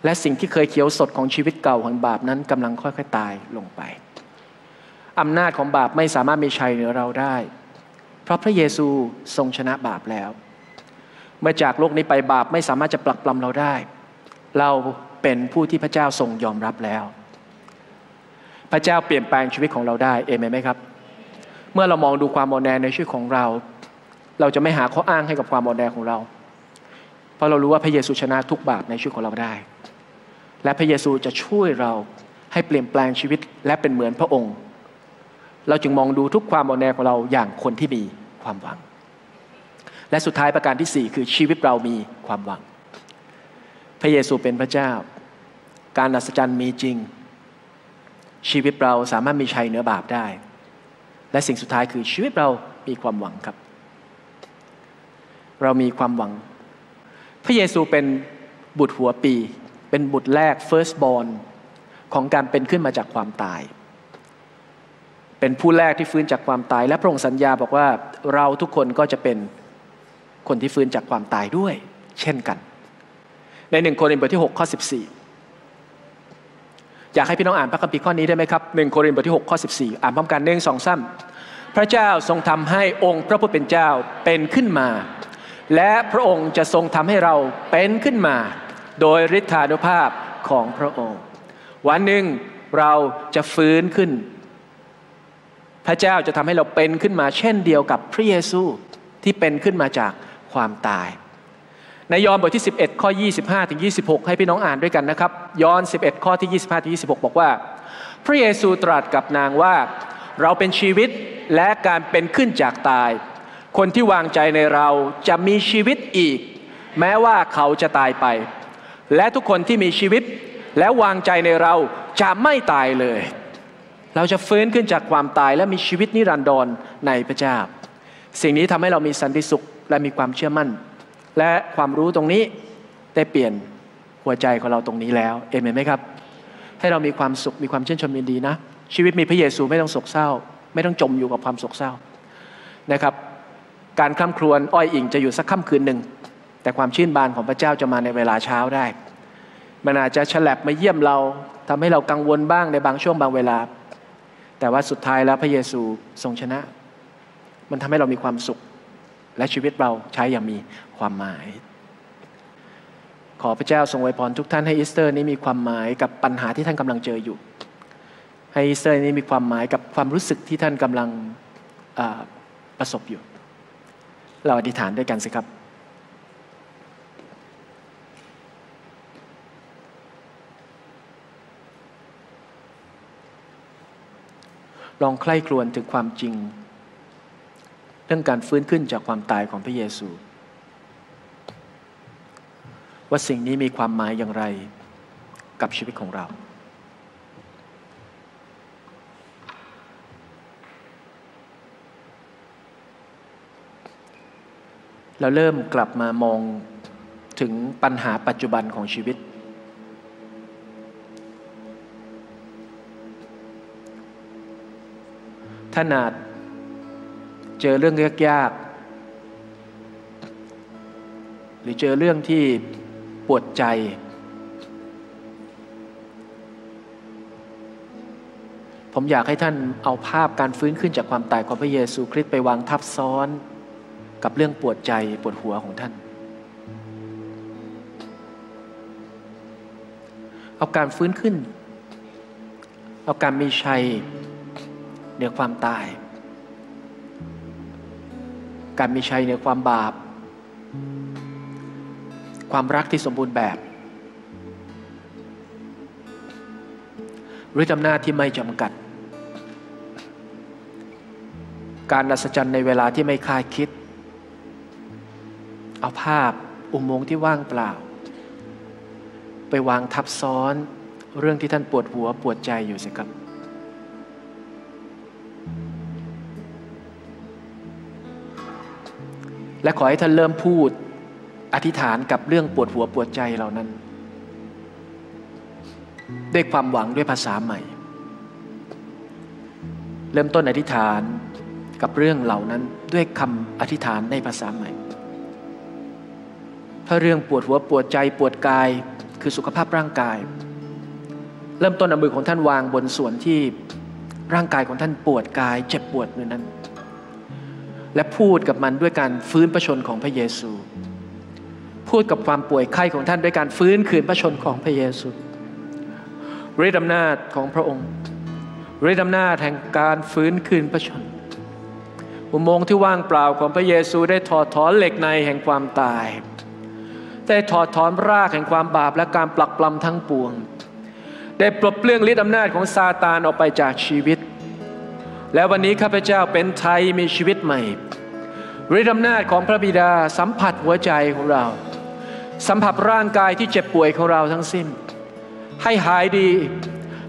และสิ่งที่เคยเขียวสดของชีวิตเก่าของบาปนั้นกำลังค่อยๆตายลงไปอำนาจของบาปไม่สามารถมีชัยเหนือเราได้ เพราะพระเยซูทรงชนะบาปแล้ว เมื่อจากโลกนี้ไปบาปไม่สามารถจะปลักปลำเราได้ เราเป็นผู้ที่พระเจ้าทรงยอมรับแล้ว พระเจ้าเปลี่ยนแปลงชีวิตของเราได้เอเมนไหมครับ เมื่อเรามองดูความอ่อนแอในชีวิตของเรา เราจะไม่หาข้ออ้างให้กับความอ่อนแอของเรา เพราะเรารู้ว่าพระเยซูชนะทุกบาปในชีวิตของเราได้ และพระเยซูจะช่วยเราให้เปลี่ยนแปลงชีวิตและเป็นเหมือนพระองค์ เราจึงมองดูทุกความอ่อนแอของเราอย่างคนที่มีความหวัง และสุดท้ายประการที่สี่คือชีวิตเรามีความหวัง พระเยซูเป็นพระเจ้า การอัศจรรย์มีจริง ชีวิตเราสามารถมีชัยเหนือบาปได้ และสิ่งสุดท้ายคือชีวิตเรามีความหวังครับ เรามีความหวัง พระเยซูเป็นบุตรหัวปี เป็นบุตรแรก first born ของการเป็นขึ้นมาจากความตาย เป็นผู้แรกที่ฟื้นจากความตาย และพระองค์สัญญาบอกว่าเราทุกคนก็จะเป็นคนที่ฟื้นจากความตายด้วย เช่นกัน ในหนึ่งโครินธ์บทที่ 6 ข้อ 14 อยากให้พี่น้องอ่านพระคัมภีร์ข้อนี้ได้ไหมครับหนึ่งโครินธ์บทที่ 6 ข้อ 14 อ่านพร้อมกันหนึ่งสองซ้ำพระเจ้าทรงทำให้องค์พระผู้เป็นเจ้าเป็นขึ้นมา และพระองค์จะทรงทำให้เราเป็นขึ้นมา โดยฤทธานุภาพของพระองค์ วันหนึ่งเราจะฟื้นขึ้น พระเจ้าจะทำให้เราเป็นขึ้นมาเช่นเดียวกับพระเยซูที่เป็นขึ้นมาจากความตาย ในยอห์นบทที่ 11 ข้อ 25 ถึง 26 ให้พี่น้องอ่านด้วยกันนะครับ ยอห์น 11 ข้อที่ 25 ถึง 26 บอกว่า พระเยซูตรัสกับนางว่า เราเป็นชีวิตและการเป็นขึ้นจากตาย คนที่วางใจในเราจะมีชีวิตอีก แม้ว่าเขาจะตายไป และทุกคนที่มีชีวิตและวางใจในเราจะไม่ตายเลย เราจะฟื้นขึ้นจากความตายและมีชีวิตนิรันดรในพระเจ้า สิ่งนี้ทำให้เรามีสันติสุขและมีความเชื่อมั่น และความรู้ตรงนี้ได้เปลี่ยนหัวใจของเราตรงนี้แล้วเอเมนไหมครับ ให้เรามีความสุขมีความเชื่นชมยินดีนะ ชีวิตมีพระเยซูไม่ต้องโศกเศร้า ไม่ต้องจมอยู่กับความโศกเศร้านะครับ การคล่ำครวญอ้อยอิงจะอยู่สักค่ำคืนหนึ่ง แต่ความชื่นบานของพระเจ้าจะมาในเวลาเช้าได้ มันอาจจะกลับมาเยี่ยมเราทำให้เรากังวลบ้างในบางช่วงบางเวลา แต่ว่าสุดท้ายแล้วพระเยซูทรงชนะ มันทำให้เรามีความสุข และชีวิตเราใช้อย่างมีความหมาย ขอพระเจ้าทรงอวยพรทุกท่านให้อีสเตอร์นี้มีความหมายกับปัญหาที่ท่านกำลังเจออยู่ ให้อีสเตอร์นี้มีความหมายกับความรู้สึกที่ท่านกำลังประสบอยู่ เราอธิษฐานด้วยกันสิครับ ลองใคร่ครวญถึงความจริง เรื่องการฟื้นขึ้นจากความตายของพระเยซู ว่าสิ่งนี้มีความหมายอย่างไรกับชีวิตของเราเราเริ่มกลับมามองถึงปัญหาปัจจุบันของชีวิต ท่านาจเจอเรื่องยากๆ หรือเจอเรื่องที่ปวดใจ ผมอยากให้ท่านเอาภาพการฟื้นขึ้นจากความตายของพระเยซูคริสต์ไปวางทับซ้อนกับเรื่องปวดใจปวดหัวของท่าน เอาการฟื้นขึ้น เอาการมีชัย เหนือความตาย การมีชัยเหนือความบาป ความรักที่สมบูรณ์แบบฤทธิอำนาจที่ไม่จำกัด การอัศจรรย์ในเวลาที่ไม่คาดคิด เอาภาพอุโมงค์ที่ว่างเปล่า ไปวางทับซ้อนเรื่องที่ท่านปวดหัวปวดใจอยู่สิครับ และขอให้ท่านเริ่มพูดอธิษฐานกับเรื่องปวดหัวปวดใจเหล่านั้น ด้วยความหวังด้วยภาษาใหม่ เริ่มต้นอธิษฐานกับเรื่องเหล่านั้นด้วยคำอธิษฐานในภาษาใหม่ ถ้าเรื่องปวดหัวปวดใจปวดกายคือสุขภาพร่างกาย เริ่มต้นเอามือของท่านวางบนส่วนที่ร่างกายของท่านปวดกาย เจ็บปวดนื่นั้น และพูดกับมันด้วยการฟื้นพระชนของพระเยซู พูดกับความป่วยไข้ของท่านด้วยการฟื้นคืนพระชนของพระเยซูฤทธิอำนาจของพระองค์ฤทธิอำนาจแห่งการฟื้นคืนพระชน อุโมงค์ที่ว่างเปล่าของพระเยซูได้ถอดถอนเหล็กในแห่งความตาย ได้ถอดถอนรากแห่งความบาปและการปลักปลำทั้งปวง ได้ปลดเปลื้องฤทธิอำนาจของซาตานออกไปจากชีวิต และวันนี้ข้าพเจ้าเป็นไทยมีชีวิตใหม่ฤทธิอำนาจของพระบิดาสัมผัสหัวใจของเรา สัมผัสร่างกายที่เจ็บป่วยของเราทั้งสิ้น ให้หายดี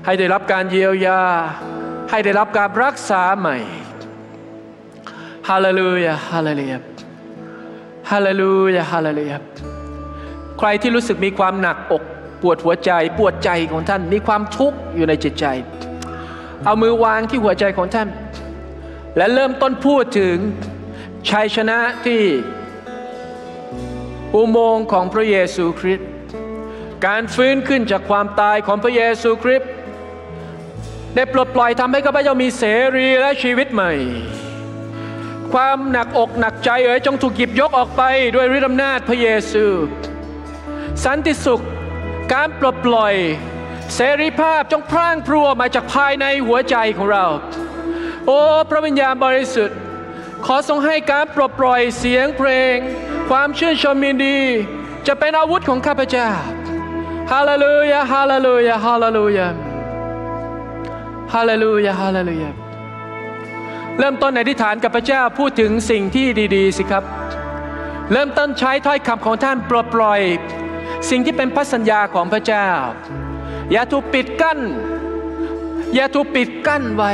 ให้ได้รับการเยียวยา ให้ได้รับการรักษาใหม่ฮาเลลูยาฮาเลลูยาฮาเลลูยาฮาเลลูยาใครที่รู้สึกมีความหนักอกปวดหัวใจ ปวดใจของท่านมีความทุกข์อยู่ในจิตใจ เอามือวางที่หัวใจของท่าน และเริ่มต้นพูดถึงชัยชนะที่อุโมงค์ของพระเยซูคริสต์การฟื้นขึ้นจากความตายของพระเยซูคริสต์ได้ปลดปล่อยทำให้ข้าพเจ้ามีเสรีและชีวิตใหม่ ความหนักอกหนักใจเอ๋ยจงถูกหยิบยกออกไปด้วยฤทธิอำนาจพระเยซู สันติสุขการปลดปล่อย เสรีภาพจงพร่างพรัวมาจากภายในหัวใจของเรา โอ้พระวิญญาณบริสุทธิ์ ขอทรงให้การปลดปล่อยเสียงเพลง ความชื่นชมยินดี จะเป็นอาวุธของข้าพเจ้าฮาเลลูยาฮาเลลูยาฮาเลลูยาฮาเลลูยาฮาเลลูยาเริ่มต้นในอธิฐานกับพระเจ้าพูดถึงสิ่งที่ดี ๆ สิครับ เริ่มต้นใช้ถ้อยคำของท่านปลดปล่อย สิ่งที่เป็นพระสัญญาของพระเจ้า อย่าถูกปิดกั้น อย่าถูกปิดกั้นไว้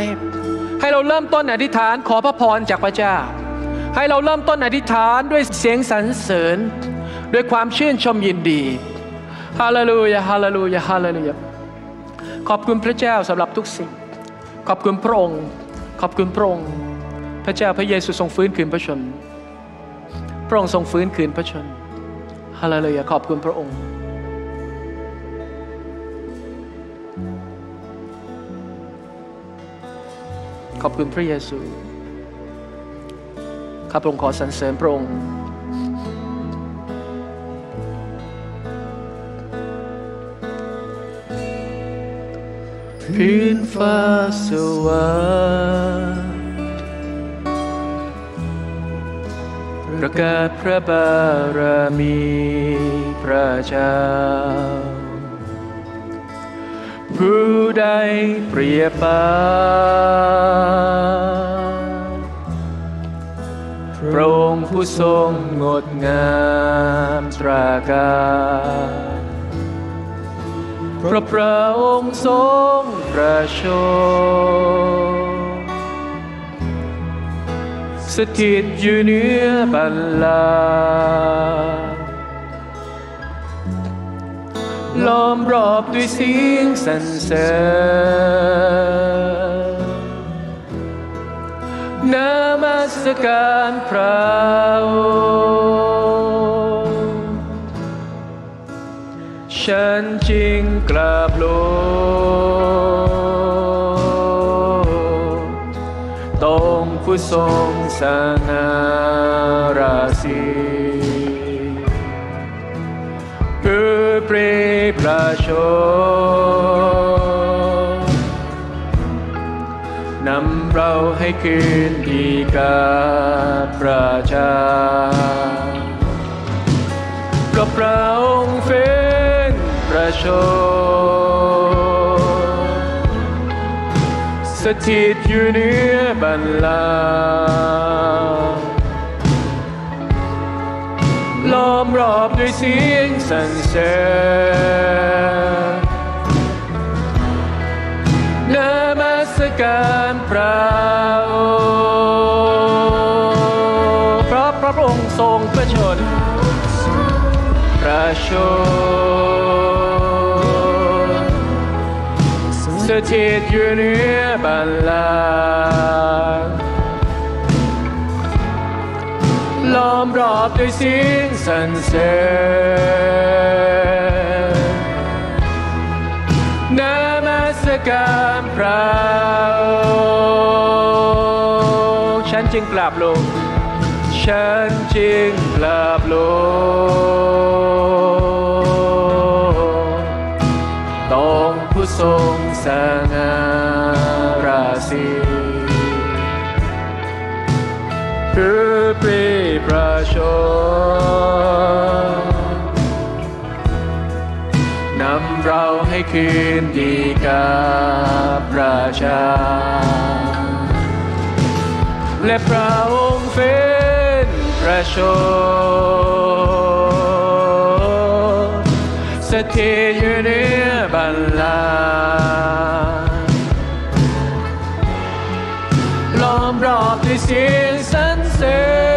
ให้เราเริ่มต้นอธิษฐานขอพระพรจากพระเจ้า ให้เราเริ่มต้นอธิษฐานด้วยเสียงสรรเสริญ ด้วยความชื่นชมยินดีฮาเลลูยาฮาเลลูยาฮาเลลูยาขอบคุณพระเจ้าสำหรับทุกสิ่ง ขอบคุณพระองค์ ขอบคุณพระองค์ พระเจ้าพระเยซูทรงฟื้นคืนพระชน พระองค์ทรงฟื้นคืนพระชนฮาเลลูยาขอบคุณพระองค์ ขอบคุณพระเยซูข้าพระองค์ขอสรรเสริญพระองค์พื้นฟ้าสว่างประกาศพระบารมีพระเจ้า ผู้ใดเปรียบปาพระองค์ผู้ทรงงดงามตราการพระพระองค์ทรงประชนสถิตอยู่เหนือบัลลังก์ ล้อมรอบด้วยเสียงสรรเสริญนามัสการพระองค์ฉันจึงกราบลงตรงผู้ทรงสง่ารา ชนนำเราให้คืนดีกับประชาก็พระองค์เป็นประชนสถิตอยู่เหนือบัลลัง รอบด้วยเสียงสรรเสริญนามัสการพระองค์เพราะพระองค์ทรงพระชนประชนสถิตอยู่เหนือบัลลัง มรอบด้วยเสียงสรรเสริญนามัสการพระองค์ฉันจึงกราบลง ฉันจึงกราบลงต้องผู้ทรงสง่าราศีคื ให้คืนดีกับประชา และพระองค์เป็นประชนสถิตอยู่เหนือบัลลังก์ล้อมรอบด้วยเสียงสรรเสริญ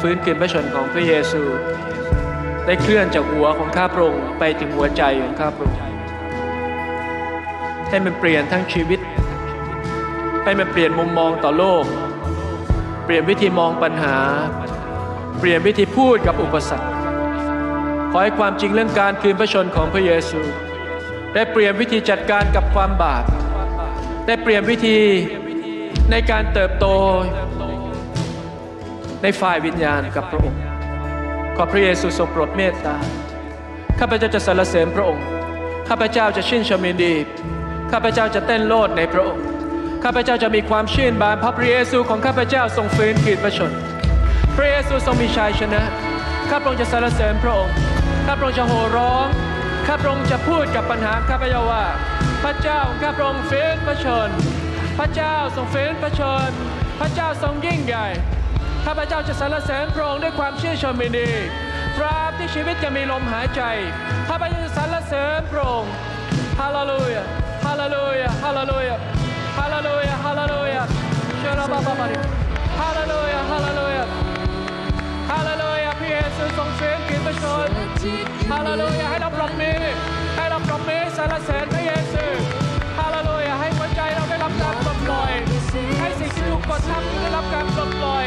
ฟื้นคืนพระชนของพระเยซู ได้เคลื่อนจากหัวของข้าพระองค์ไปถึงหัวใจของข้าพระองค์ให้มันเปลี่ยนทั้งชีวิต ให้มันเปลี่ยนมุมมองต่อโลก เปลี่ยนวิธีมองปัญหา เปลี่ยนวิธีพูดกับอุปสรรค ขอให้ความจริงเรื่องการคืนพระชนของพระเยซู ได้เปลี่ยนวิธีจัดการกับความบาปได้เปลี่ยนวิธีในการเติบโต ในฝ่ายวิญญาณกับพระองค์ ขอพระเยซูทรงโปรดเมตตา ข้าพเจ้าจะสรรเสริญพระองค์ ข้าพเจ้าจะชื่นชมยินดี ข้าพเจ้าจะเต้นโลดในพระองค์ ข้าพเจ้าจะมีความชื่นบานเพราะพระเยซูของข้าพเจ้าทรงฟื้นคืนพระชน พระเยซูทรงมีชัยชนะ ข้าพระองค์จะสรรเสริญพระองค์ ข้าพระองค์จะโห่ร้อง ข้าพระองค์จะพูดกับปัญหาข้าพเจ้าว่า พระเจ้าของข้าพระองค์ฟื้นพระชน พระเจ้าทรงฟื้นพระชน พระเจ้าทรงยิ่งใหญ่ ข้าพเจ้าจะสรรเสริญพระองค์ด้วยความชื่นชมยินดีตราบที่ชีวิตจะมีลมหายใจ ข้าพเจ้าจะสรรเสริญพระองค์ฮาเลลูยาฮาเลลูยาฮาเลลูยาฮาเลลูยาฮาเลลูยาเชราบาบาบาริฮาเลลูยาฮาเลลูยาฮาเลลูยาพระเยซูทรงฟื้นคืนพระชนฮาเลลูยาให้เราปรบมือให้เราปรบมือสรรเสริญพระเยซูฮาเลลูยาให้หัวใจเราได้รับการปลดปล่อย ให้สิ่งที่ถูกกดทับได้รับการปลดปล่อย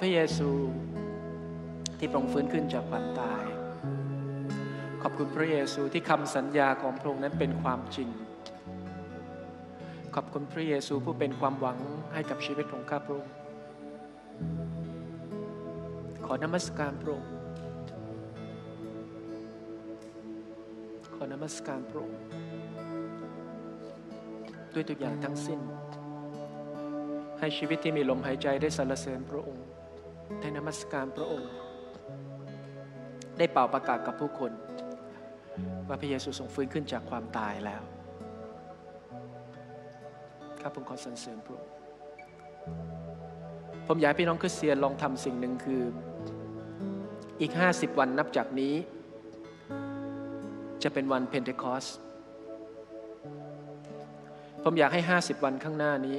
พระเยซูที่พรองฟื้นขึ้นจากความตาย ขอบคุณพระเยซูที่คำสัญญาของพระองค์นั้นเป็นความจริง ขอบคุณพระเยซูผู้เป็นความหวังให้กับชีวิตของข้าพระองค์ ขอนมัสการพระองค์ ขอนมัสการพระองค์ด้วยทุกอย่างทั้งสิ้น ให้ชีวิตที่มีลมหายใจได้สรรเสริญพระองค์ ได้นมัสการพระองค์ ได้เป่าประกาศกับผู้คน ว่าพระเยซูทรงฟื้นขึ้นจากความตายแล้วข้าพงขอสรรเสริญพระองค์ผมอยากให้พี่น้องคริสเตียนลองทำสิ่งหนึ่งคืออีก 50 วันนับจากนี้ จะเป็นวันเพนเทคอสผมอยากให้ 50 วันข้างหน้านี้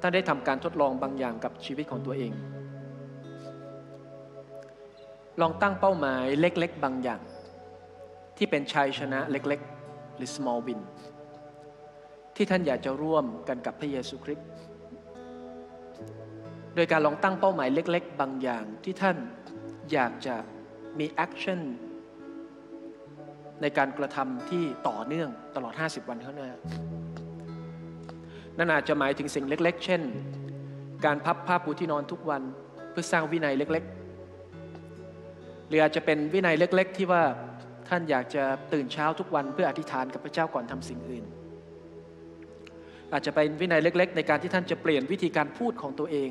ท่านได้ทำการทดลองบางอย่างกับชีวิตของตัวเอง ลองตั้งเป้าหมายเล็ก ๆ บางอย่าง ที่เป็นชัยชนะเล็ก ๆ หรือ small win ที่ท่านอยากจะร่วมกันกับพระเยซูคริสต์โดยการลองตั้งเป้าหมายเล็ก ๆ บางอย่างที่ท่านอยากจะมี actionในการกระทำที่ต่อเนื่องตลอด 50 วันข้างหน้า นั่นอาจจะหมายถึงสิ่งเล็ก ๆ เช่น การพับผ้าปูที่นอนทุกวันเพื่อสร้างวินัยเล็ก ๆ หรืออาจจะเป็นวินัยเล็ก ๆ ที่ว่าท่านอยากจะตื่นเช้าทุกวันเพื่ออธิษฐานกับพระเจ้าก่อนทำสิ่งอื่น อาจจะเป็นวินัยเล็ก ๆ ในการที่ท่านจะเปลี่ยนวิธีการพูดของตัวเอง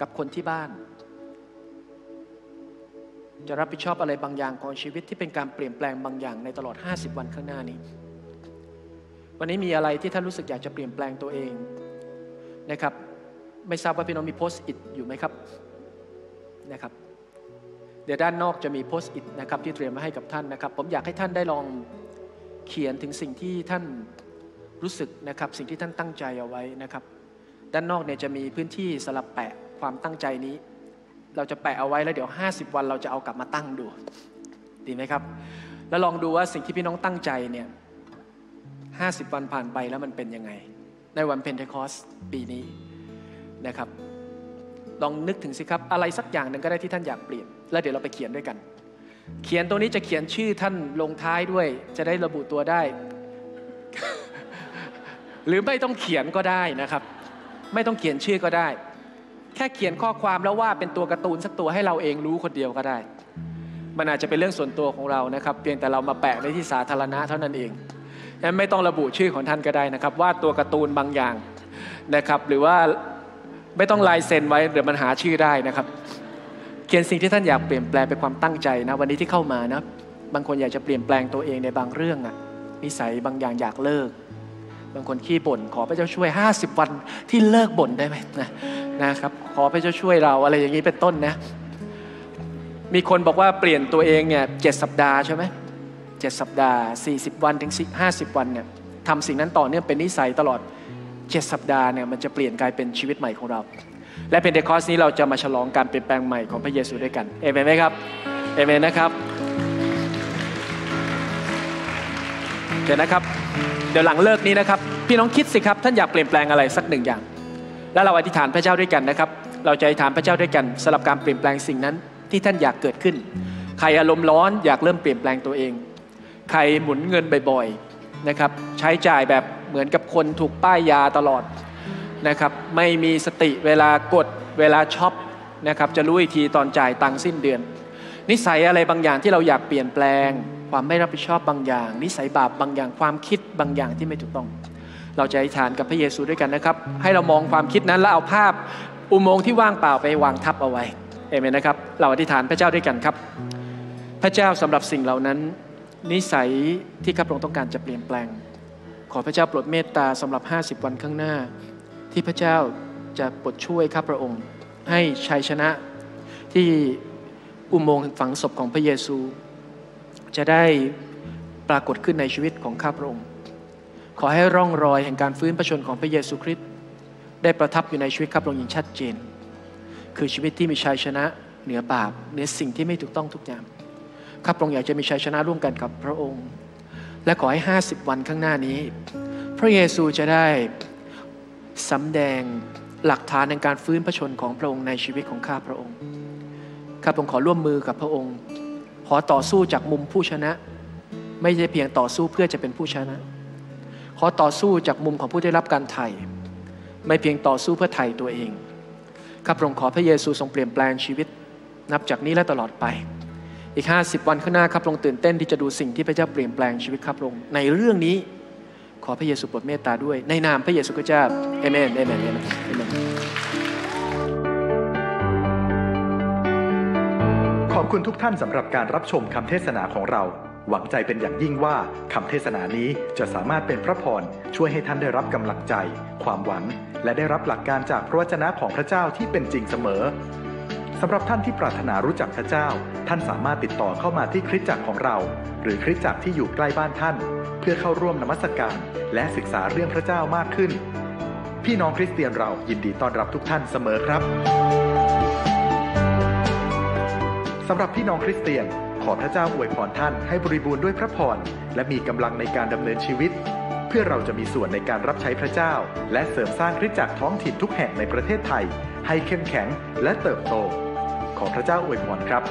กับคนที่บ้าน จะรับผิดชอบอะไรบางอย่างของชีวิตที่เป็นการเปลี่ยนแปลงบางอย่างในตลอด 50 วันข้างหน้านี้ วันนี้มีอะไรที่ท่านรู้สึกอยากจะเปลี่ยนแปลงตัวเองนะครับ ไม่ทราบว่าพี่น้องมีโพสต์อิทอยู่ไหมครับนะครับ เดี๋ยวด้านนอกจะมีโพสต์อิทนะครับที่เตรียมมาให้กับท่านนะครับ ผมอยากให้ท่านได้ลองเขียนถึงสิ่งที่ท่านรู้สึกนะครับ สิ่งที่ท่านตั้งใจเอาไว้นะครับ ด้านนอกเนี่ยจะมีพื้นที่สลับแปะความตั้งใจนี้ เราจะแปะเอาไว้แล้วเดี๋ยว 50 วันเราจะเอากลับมาตั้งดู ดีไหมครับ แล้วลองดูว่าสิ่งที่พี่น้องตั้งใจเนี่ย 50 วันผ่านไปแล้วมันเป็นยังไง ในวันเพนเทคอสปีนี้นะครับ ลองนึกถึงสิครับ อะไรสักอย่างหนึ่งก็ได้ที่ท่านอยากเปลี่ยน แล้วเดี๋ยวเราไปเขียนด้วยกัน เขียนตรงนี้จะเขียนชื่อท่านลงท้ายด้วย จะได้ระบุตัวได้ หรือไม่ต้องเขียนก็ได้นะครับ ไม่ต้องเขียนชื่อก็ได้ แค่เขียนข้อความแล้วว่าเป็นตัวการ์ตูนสักตัวให้เราเองรู้คนเดียวก็ได้ มันอาจจะเป็นเรื่องส่วนตัวของเรานะครับ เพียงแต่เรามาแปะในที่สาธารณะเท่านั้นเอง นั้นไม่ต้องระบุชื่อของท่านก็ได้นะครับวาดตัวการ์ตูนบางอย่างนะครับ หรือว่าไม่ต้องลายเซ็นไว้เดี๋ยวมันหาชื่อได้นะครับ เขียนสิ่งที่ท่านอยากเปลี่ยนแปลงเป็นความตั้งใจนะวันนี้ที่เข้ามานะบางคนอยากจะเปลี่ยนแปลงตัวเองในบางเรื่องอะนิสัยบางอย่างอยากเลิก บางคนขี้บ่นขอพระเจ้าช่วย 50 วันที่เลิกบ่นได้ไหมนะนะครับ ขอพระเจ้าช่วยเราอะไรอย่างนี้เป็นต้นนะ มีคนบอกว่าเปลี่ยนตัวเองเนี่ยเจ็ดสัปดาห์ใช่ไหม เจ็ดสัปดาห์ 40 วันถึง 50 วันเนี่ยทำสิ่งนั้นต่อเนื่องเป็นนิสัยตลอด 7 สัปดาห์เนี่ยมันจะเปลี่ยนกลายเป็นชีวิตใหม่ของเรา และเป็นเดคอสนี้เราจะมาฉลองการเปลี่ยนแปลงใหม่ของพระเยซูด้วยกันเอเมนไหมครับเอเมนนะครับเดี๋ยวนะครับ เดี๋ยวหลังเลิกนี้นะครับ พี่น้องคิดสิครับ ท่านอยากเปลี่ยนแปลงอะไรสักหนึ่งอย่าง แล้วเราอธิษฐานพระเจ้าด้วยกันนะครับ เราจะอธิษฐานพระเจ้าด้วยกันสำหรับการเปลี่ยนแปลงสิ่งนั้นที่ท่านอยากเกิดขึ้น ใครอารมณ์ร้อนอยากเริ่มเปลี่ยนแปลงตัวเอง ใครหมุนเงินบ่อยๆนะครับใช้จ่ายแบบเหมือนกับคนถูกป้ายยาตลอดนะครับไม่มีสติเวลากดเวลาช็อปนะครับจะรู้อีกทีตอนจ่ายตังค์สิ้นเดือน นิสัยอะไรบางอย่างที่เราอยากเปลี่ยนแปลง ความไม่รับผิดชอบบางอย่าง นิสัยบาปบางอย่างความคิดบางอย่างที่ไม่ถูกต้อง เราจะอธิษฐานกับพระเยซูด้วยกันนะครับ ให้เรามองความคิดนั้นแล้วเอาภาพอุโมงค์ที่ว่างเปล่าไปวางทับเอาไว้เอเมนนะครับ เราอธิษฐานพระเจ้าด้วยกันครับ พระเจ้าสำหรับสิ่งเหล่านั้น นิสัยที่ข้าพระองค์ต้องการจะเปลี่ยนแปลง ขอพระเจ้าโปรดเมตตาสำหรับ 50 วันข้างหน้า ที่พระเจ้าจะโปรดช่วยข้าพระองค์ ให้ชัยชนะที่อุโมงค์ฝังศพของพระเยซู จะได้ปรากฏขึ้นในชีวิตของข้าพระองค์ ขอให้ร่องรอยแห่งการฟื้นพระชนของพระเยซูคริสต์ได้ประทับอยู่ในชีวิตข้าพระองค์อย่างชัดเจน คือชีวิตที่มีชัยชนะเหนือบาปเหนือสิ่งที่ไม่ถูกต้องทุกอย่าง ข้าพระองค์อยากจะมีชัยชนะร่วมกันกับพระองค์ และขอให้ 50 วันข้างหน้านี้ พระเยซูจะได้สำแดงหลักฐานในการฟื้นพระชนของพระองค์ในชีวิตของข้าพระองค์ ข้าพระองค์ขอร่วมมือกับพระองค์ ขอต่อสู้จากมุมผู้ชนะ ไม่ใช่เพียงต่อสู้เพื่อจะเป็นผู้ชนะ ขอต่อสู้จากมุมของผู้ได้รับการไถ่ไม่เพียงต่อสู้เพื่อไถ่ตัวเอง ข้าพระองค์ขอพระเยซูทรงเปลี่ยนแปลงชีวิต นับจากนี้และตลอดไป อีก 50 วันข้างหน้าข้าพระองค์ตื่นเต้นที่จะดูสิ่งที่พระเจ้าเปลี่ยนแปลงชีวิตข้าพระองค์ในเรื่องนี้ขอพระเยซูโปรดเมตตาด้วย ในนามพระเยซูคริสต์เจ้าเอเมนเอเมนเอเมนเอเมนขอบคุณทุกท่านสำหรับการรับชมคำเทศนาของเรา หวังใจเป็นอย่างยิ่งว่าคำเทศนานี้จะสามารถเป็นพระพรช่วยให้ท่านได้รับกำลังใจ ความหวัง และได้รับหลักการจากพระวจนะของพระเจ้าที่เป็นจริงเสมอำหรับท่านที่ปรารถนารู้จักพระเจ้า ท่านสามารถติดต่อเข้ามาที่คริสตจักรของเรา หรือคริสตจักรที่อยู่ใกล้บ้านท่าน เพื่อเข้าร่วมนมัสการและศึกษาเรื่องพระเจ้ามากขึ้น พี่น้องคริสเตียนเรายินดีต้อนรับทุกท่านเสมอครับสำหรับพี่น้องคริสเตียน ขอพระเจ้าอวยพรท่านให้บริบูรณ์ด้วยพระพรและมีกำลังในการดำเนินชีวิต เพื่อเราจะมีส่วนในการรับใช้พระเจ้า และเสริมสร้างคริสตจักรท้องถิ่นทุกแห่งในประเทศไทย ให้เข้มแข็งและเติบโต ขอพระเจ้าอวยพรครับ